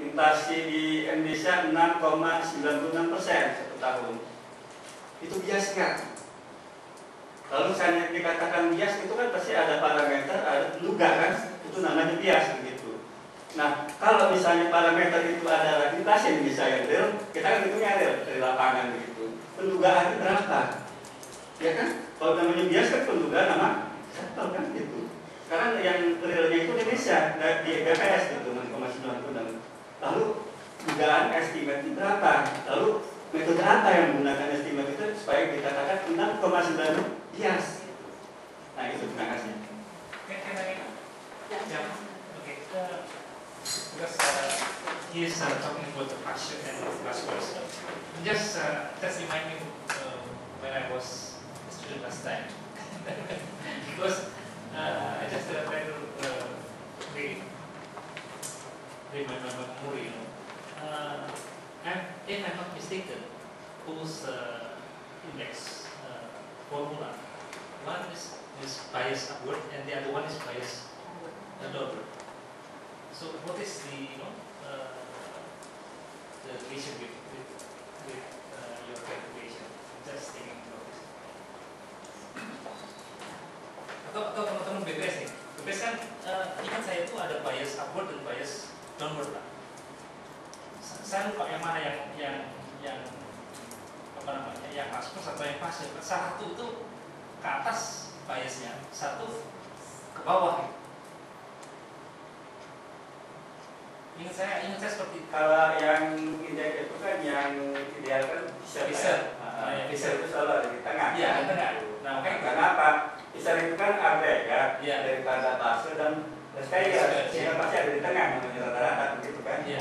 inflasi di Indonesia 6,96 persen satu tahun. Itu bias nggak? Lalu saya dikatakan bias itu kan pasti ada parameter ada duga kan? Itu namanya bias begitu nah kalau misalnya parameter itu adalah inflasi yang bisa yang real kita kan hitungnya real dari lapangan begitu pendugaannya berapa? Ya kan? Kalau namanya bias kan pendugaan nama sampel kan gitu. Sekarang yang realnya itu Indonesia di BPS gitu 6,96 lalu dugaan estimate itu berapa? Lalu metode apa yang menggunakan estimate itu supaya dikatakan 6,9 bias? Nah itu terima kasih Can, can I? Yeah. Because uh, he is uh, talking about the fraction and last. Just uh, just remind me uh, when I was a student last time. because uh, I just uh, try to uh, re, re my, my memory, you know. Uh, and if I'm not mistaken, whose uh, index formula, one is, is bias upward and the other one is bias downward. So what is the, you know, uh, the relation with, with, with uh, your calculation? Just thinking about this. Atau, atau teman-teman BPS nih, BPS kan uh, ingat saya itu ada bias upward dan bias downward lah. Sa- Saya lupa yang mana yang yang yang apa namanya yang aspek atau yang pasif. Satu itu ke atas biasnya, satu ke bawah. Ingat saya, ingat saya seperti kalau yang indeks itu kan yang ideal kan bisa Bisa. Ah, Ah, ya, bisa itu selalu ada di tengah Iya, di tengah. Nah, makanya karena apa bisa itu kan agregat Iya. daripada fase dan SKI ya Iya. sehingga pasti ada di tengah namanya rata-rata begitu kan Iya.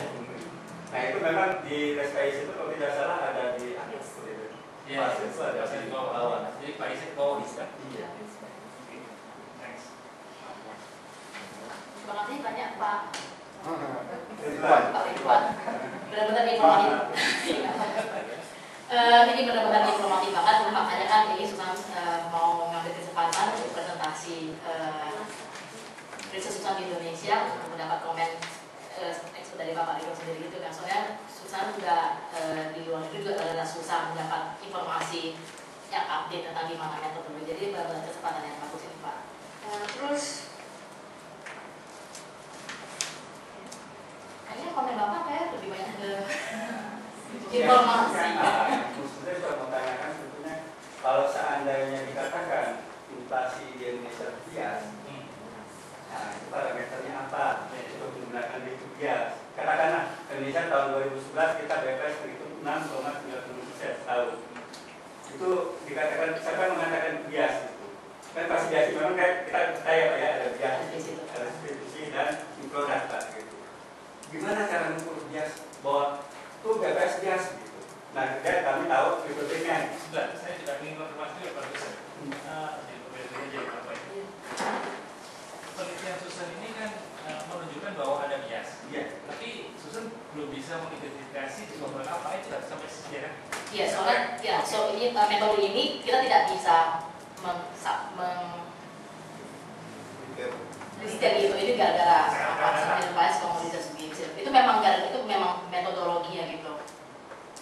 nah itu memang di SKI itu kalau tidak salah ada di atas seperti itu ya, Fase itu ada pasti di bawah. Jadi biasnya ke bawah bisa. iya Oke. Thanks. Terima kasih banyak Pak Ridwan. Pak Ridwan. Benar-benar informatif. Eh, ini benar-benar informatif banget. Makanya kan ini Susan eh, mau ngambil kesempatan untuk presentasi eh, riset Susan di Indonesia untuk mendapat komen eh, ekspert dari Bapak Ridwan sendiri gitu kan. Soalnya Susan juga eh, di luar negeri juga agak susah mendapat informasi yang update tentang gimana metodologi. Jadi benar-benar kesempatan yang bagus ini Pak. Eh, terus kayaknya komen Bapak kayak lebih banyak ke maksudnya saya mau tanyakan sebetulnya kalau seandainya dikatakan inflasi di Indonesia bias, apa untuk menggunakan bias? Indonesia tahun 2011 kita BPS itu 6,90 persen. Itu dikatakan mengatakan bias? Kan pasti bias memang kita percaya ya ada bias ada dan gitu. Gimana cara mengukur bias bahwa itu BPS bias gitu? Nah, dan kami tahu berikutnya Sebentar, saya juga ingin konfirmasi dulu Pak. Eh, ya. Penelitian Susan ini kan eh, menunjukkan bahwa ada bias. Iya. Tapi Susan belum bisa mengidentifikasi disebabkan apa itu kan sampai sejarah. Iya, soalnya ya, so ini uh, metode ini kita tidak bisa meng, meng detail itu ini gara-gara apa sampai bias komoditas gitu. Itu memang gara itu memang metodologinya gitu.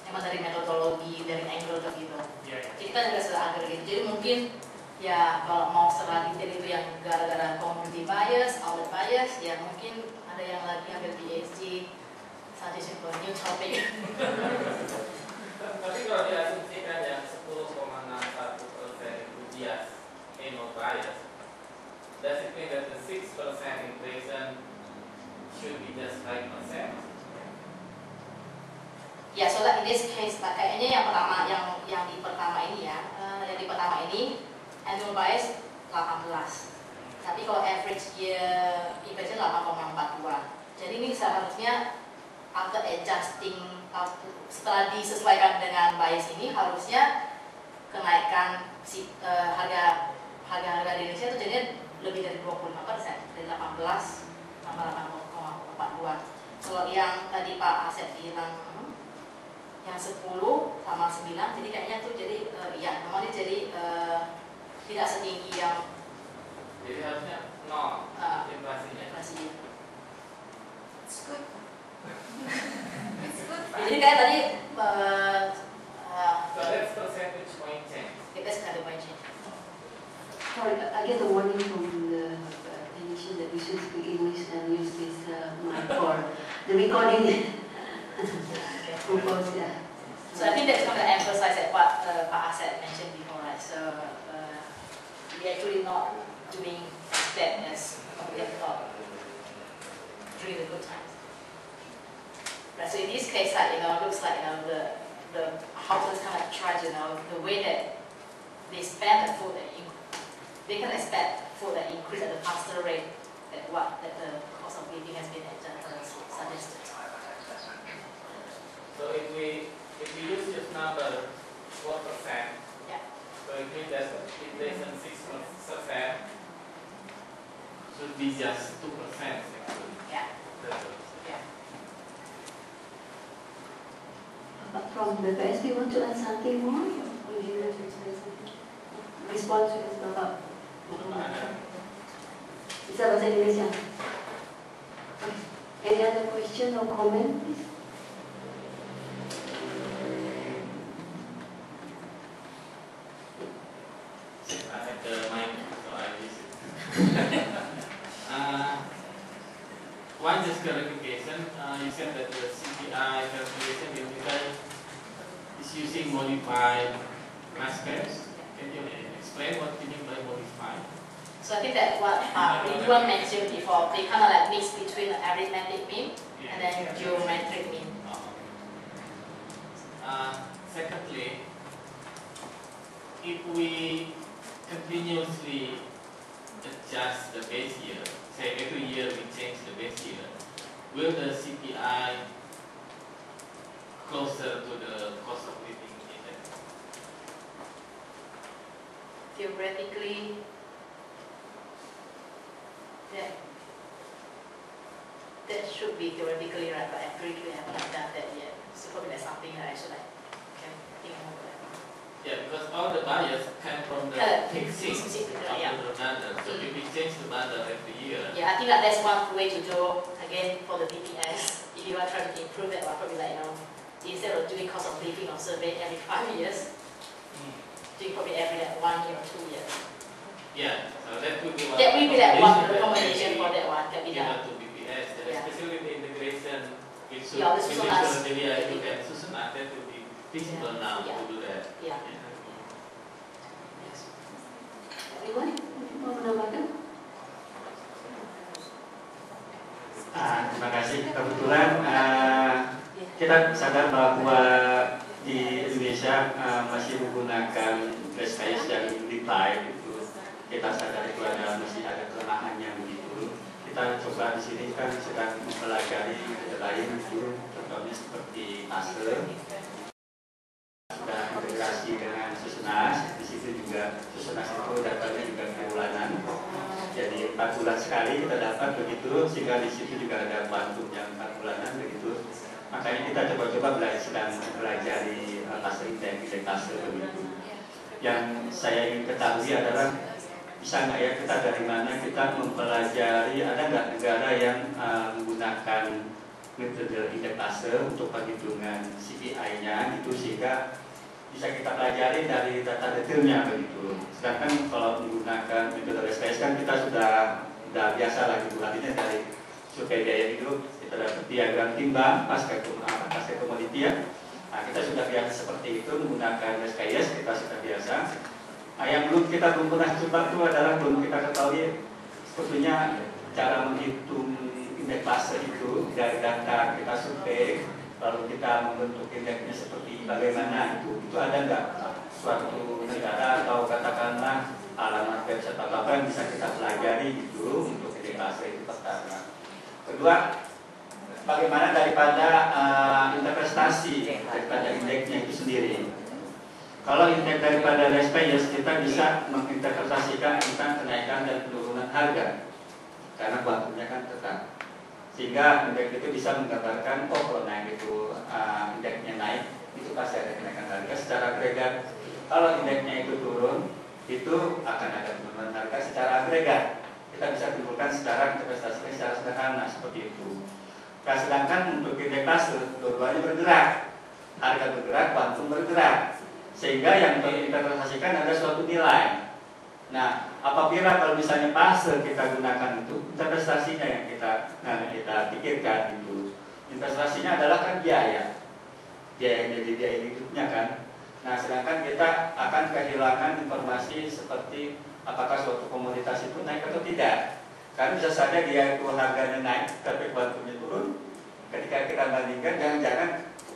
Memang dari metodologi dari angle gitu. Iya, iya. Kita juga sudah agak gitu. Jadi mungkin ya kalau mau setelah detail itu yang gara-gara community bias, outlet bias, ya mungkin ada yang lagi ambil PhD suggestion for new topic. Tapi kalau diasumsikan yang 10,61 persen bias, annual bias, does it mean that the 6 percent inflation should be just 5 percent? Ya, so that in this case, Pak, kayaknya yang pertama, yang yang di pertama ini ya, eh, yang di pertama ini annual bias 18. Tapi kalau average year inflation 8,42. Jadi ini seharusnya after adjusting uh, setelah disesuaikan dengan bias ini harusnya kenaikan si, uh, harga harga harga di Indonesia itu jadinya lebih dari 25 persen dari 18 tambah 8,42 kalau yang tadi Pak Asep bilang hmm, yang 10 sama 9 jadi kayaknya tuh jadi uh, ya namanya jadi uh, tidak setinggi yang Jadi harusnya nol uh, inflasinya. inflasi. It's good. It's good. Jadi kayak tadi uh, uh, So that's percentage point change. kita sekali banyak. Sorry, I get a warning from the that we should speak English and use this uh, mic for the recording purpose, yeah. So I think that's going to emphasize that what uh, Pak Asep mentioned before, right? So uh, we actually not doing that as we have thought during the good times. Right, so in this case, like, you know, it looks like, you know, the, the houses kind of try to, you know, the way that they spend the food, they can expect food that increase at a faster rate than what that the cost of living has been uh, suggested. So if we if we use this number four percent, Yeah. so it means that inflation six percent. Should be just two percent actually. Yeah. Yeah. Apart From the BPS, do you want to add something more? Or would you like to say something? Response to this, Bapak. Bisa bahasa Indonesia? Okay. Any other question or comment, please? Dari data kita survei lalu kita membentuk indeksnya seperti bagaimana? Itu itu ada nggak suatu negara atau katakanlah alamat website atau apa yang bisa kita pelajari gitu untuk indeks fase itu pertama. Kedua bagaimana daripada uh, interpretasi daripada indeksnya itu sendiri. Kalau indeks daripada less payers kita bisa menginterpretasikan tentang kenaikan dan penurunan harga. Karena kuantumnya kan tetap. Sehingga indeks itu bisa menggambarkan oh kalau naik itu uh, indeksnya naik itu pasti ada kenaikan harga secara agregat. Kalau indeksnya itu turun itu akan ada penurunan harga secara agregat. Kita bisa kumpulkan secara investasi secara sederhana seperti itu. Nah, sedangkan untuk indeks pasar dua-duanya bergerak, harga bergerak, kuantum bergerak, sehingga yang diinterpretasikan ada suatu nilai. Nah, apabila kalau misalnya pasar kita gunakan itu investasinya yang kita nah, kita pikirkan itu investasinya adalah kan biaya, biaya jadi biaya hidupnya kan. Nah, sedangkan kita akan kehilangan informasi seperti apakah suatu komoditas itu naik atau tidak. Karena bisa saja dia itu harganya naik, tapi kuantumnya turun. Ketika kita bandingkan, jangan-jangan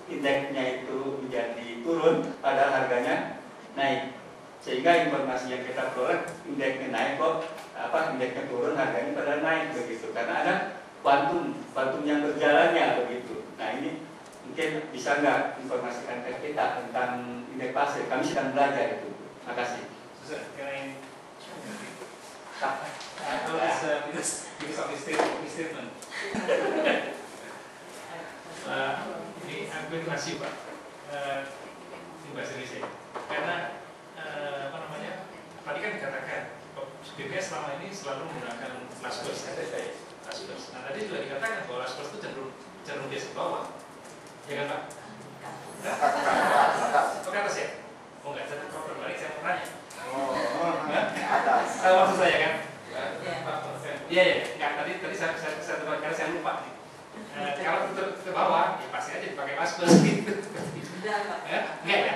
indeksnya itu menjadi turun, padahal harganya naik. Sehingga informasi yang kita peroleh indeksnya naik kok, apa indeksnya turun, harganya padahal naik begitu. Karena ada kuantum, kuantum yang berjalannya begitu. Nah ini mungkin bisa nggak informasikan ke kita tentang indeks pasir? Kami sedang belajar itu. Terima kasih. Uh, uh, statement. Uh, ini aku kasih Pak, uh, ini bahasa Indonesia. Karena uh, apa namanya? Tadi kan dikatakan BPS selama ini selalu menggunakan last burst, last burst. Nah tadi juga dikatakan bahwa last burst itu cenderung cenderung biasa ke bawah, ya kan Pak? Hah? Oh ke atas ya? Oh enggak, jadi kalau berbalik saya mau tanya. Oh, atas. Uh, maksud saya kan? Iya iya, nggak tadi tadi saya saya saya tebak karena saya lupa nih. Eh, kalau ke, ke bawah, ya pasti aja dipakai masker gitu. Ya, enggak ya?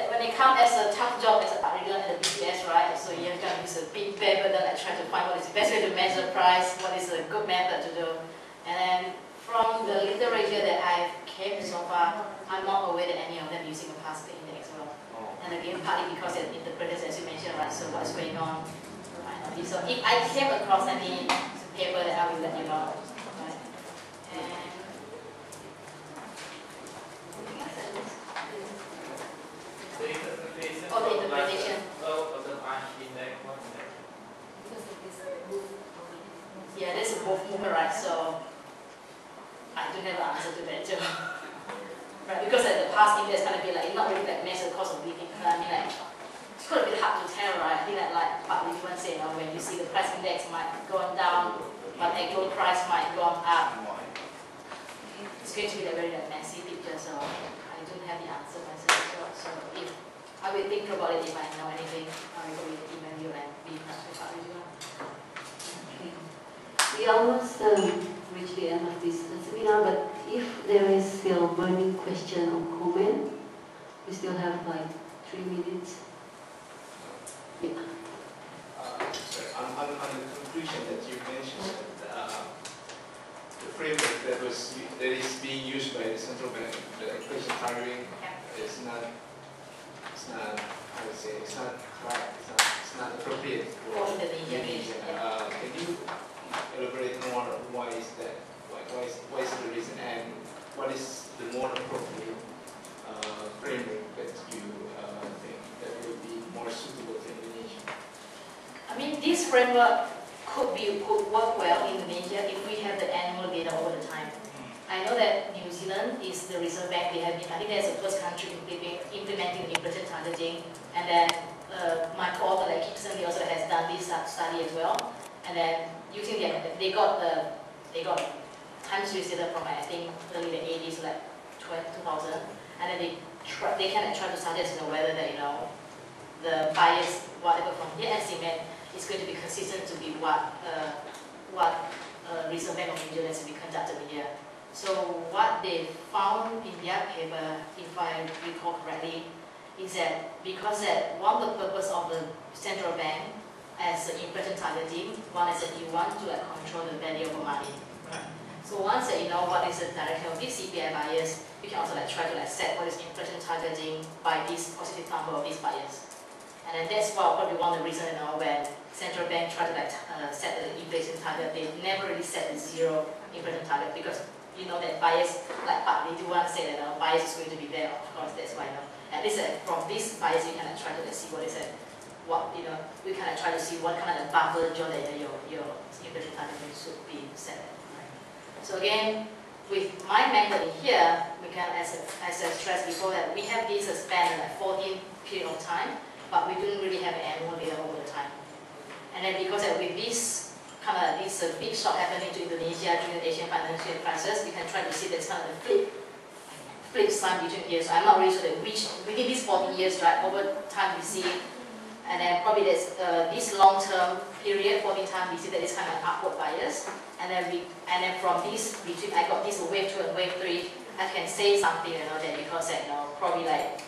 that when it comes as a tough job as a partner at the BPS, right? So you have to use a uh, big paper then like try to find what is the best way to measure price, what is a good method to do. And then from the literature that I've kept so far, I'm not aware that any of them using a Paasche index well. Oh. And again, partly because it interprets as you mentioned, right? So what's going on? So if I came across any paper that I will let you know. Right? And The interpretation. Oh, the interpretation. Low of the Paasche index, what is that? Yeah, there's a both movement, right? So I don't have an answer to that too. right, because at the Paasche index kind of be like, it's not really like measure the cost of living. I mean like, it's quite a bit hard to tell, right? I think that like what we even say, you uh, know, when you see the price index might go down, but the actual price might go up. It's going to be a very like, messy picture, so I don't have the answer myself. So if I will think about it if I know anything, I will email you and be in touch with you. Okay. We almost um, reached the end of this seminar, but if there is still burning question or comment, we still have like three minutes. Yeah. Uh, sorry, on, on, on the conclusion that you mentioned, that, uh, the framework that was that is being used by the central bank, the inflation targeting, is not, it's not, I would say, it's not correct, it's not, it's not appropriate For Indonesia, yeah. Uh, can you elaborate more on why is that, why, why is, why is the reason, and what is the more appropriate uh, framework that you uh, think that would be more suitable to Indonesia? I mean, this framework could be could work well in Indonesia if we have the annual data over the time. I know that New Zealand is the reserve bank. we have been, I think that's the first country implementing, implementing inflation targeting. And then uh, my co-author, like Gibson, he also has done this study as well. And then using method, they got the they got time series data from I think early the 80s, like 2000, and then they try, they kind of try to suggest you know whether that you know the bias whatever from their estimate is going to be consistent to be what uh, what uh, Reserve Bank of India has been conducted here. So what they found in their paper, if I recall correctly, is that because that one of the purpose of the central bank as the inflation targeting, one is that you want to like, control the value of money. So once that you know what is the direction of this CPI bias, you can also like try to like set what is inflation targeting by this positive number of these bias. And then that's why probably one of the reasons you know when central bank try to like uh, set the inflation target, they never really set the zero inflation target because you know that bias, like but they do want to say that uh, bias is going to be there. Of course, that's why you. At least uh, from this bias, you can uh, try to see what is it, what you know. We kind of try to see what kind of buffer your your your inflation target should be set. At, right? So again, with my method here, we can, as I, as I stressed before, that we have this span like 14 period of time, but we don't really have annual data over the time. And then because uh, with this kind this uh, big shock happening to Indonesia during the Asian financial crisis, we can try to see this kind of flip flip sign between years. I'm not really sure that which within these 40 years, right? Over time we see, and then probably there's uh, this long-term period, 14 time we see that it's kind of upward bias, and then we and then from this between I got this wave two and wave three, I can say something, you know, that because you know probably like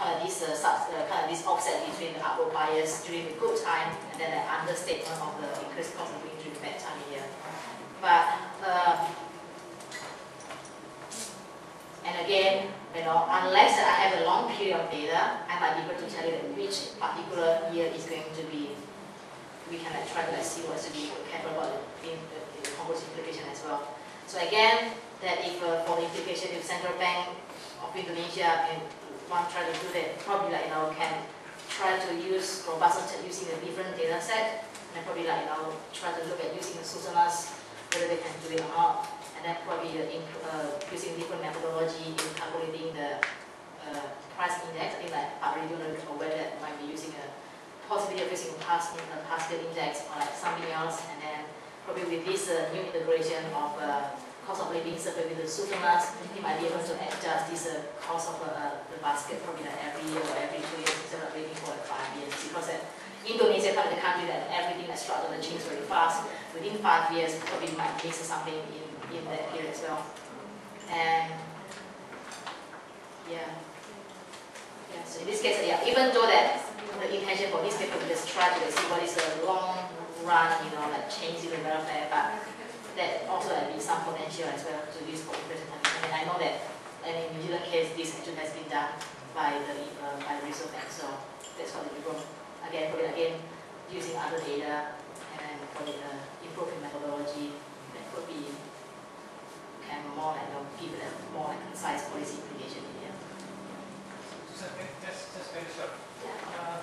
of this uh, sub, uh, kind of this offset between the upward bias during the good time and then the understatement of the increased cost of living during the bad time here. But uh, and again, you know, unless I have a long period of data, I might be able to tell you which particular year is going to be, we can like, try to like, see what's to be careful about the, the, the composite implication as well. So again, that if uh, for the implication, if central bank of Indonesia and one try to do that, probably like, you know, can try to use robust using a different data set, and probably like, know, try to look at using the SUSENAS, whether they can do it or not and then probably uh, in, uh, using different methodology in calculating the uh, price index. I think like I already don't know whether it might be using a possibility of using a Paasche, a Paasche index or like something else, and then probably with this uh, new integration of uh, cost of living with the SUSENAS, you might be able to adjust this uh, cost of uh, the basket probably like every year or every two years instead of waiting for like five years because uh, Indonesia kind of the country that everything that structurally changes very fast. Within five years, probably might miss something in in that here as well. And yeah, yeah. So in this case, yeah, even though that the intention for this paper is just try to see what is the long run, you know, like change in the welfare, but that also be some potential as well to use for implementation. And I know that and in New Zealand case, this actually has been done by the uh, by the Reserve Bank. So that's what we go again, again using other data and probably uh, improving methodology that could be and more like, you know, give it a more like concise policy implication here. So, just, just finish up. Yeah. Uh,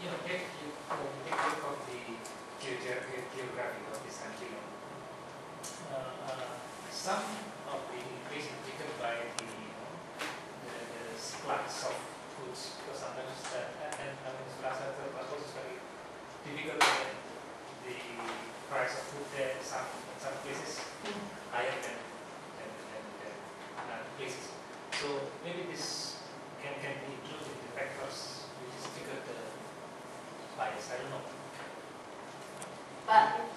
you know, take, you, take look of the geographic, geography of this country. You know. uh, uh, Uh, uh, some of the increase is taken by the, the, the supplies of goods, because sometimes that, and I mean, supplies of is very difficult to get the price of food there in some, in some cases mm. higher than, than, than, than other places. So maybe this can, can be included in the factors which is triggered the bias. I don't know. But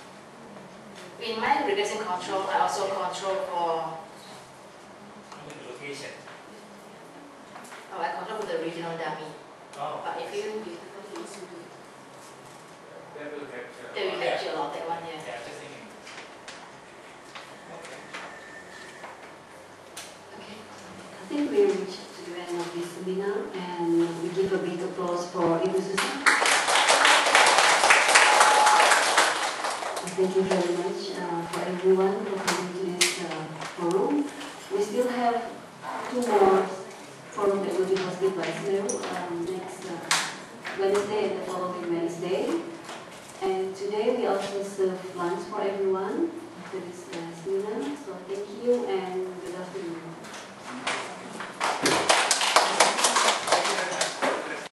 in my regression control, I also control for, I mean, the location. oh, I control for the regional dummy. Oh. But if you, That will capture. they will capture a lot that one, yeah. Yeah, just thinking. Okay. Okay. I think we reached to the end of this seminar and we give a big applause for Ibu Susan. Thank you very much uh, for everyone for coming to this uh, forum. We still have two more forums that will be hosted by SMERU um, next uh, Wednesday and the following Wednesday. And today we also serve lunch for everyone after this uh, seminar. So thank you and good afternoon.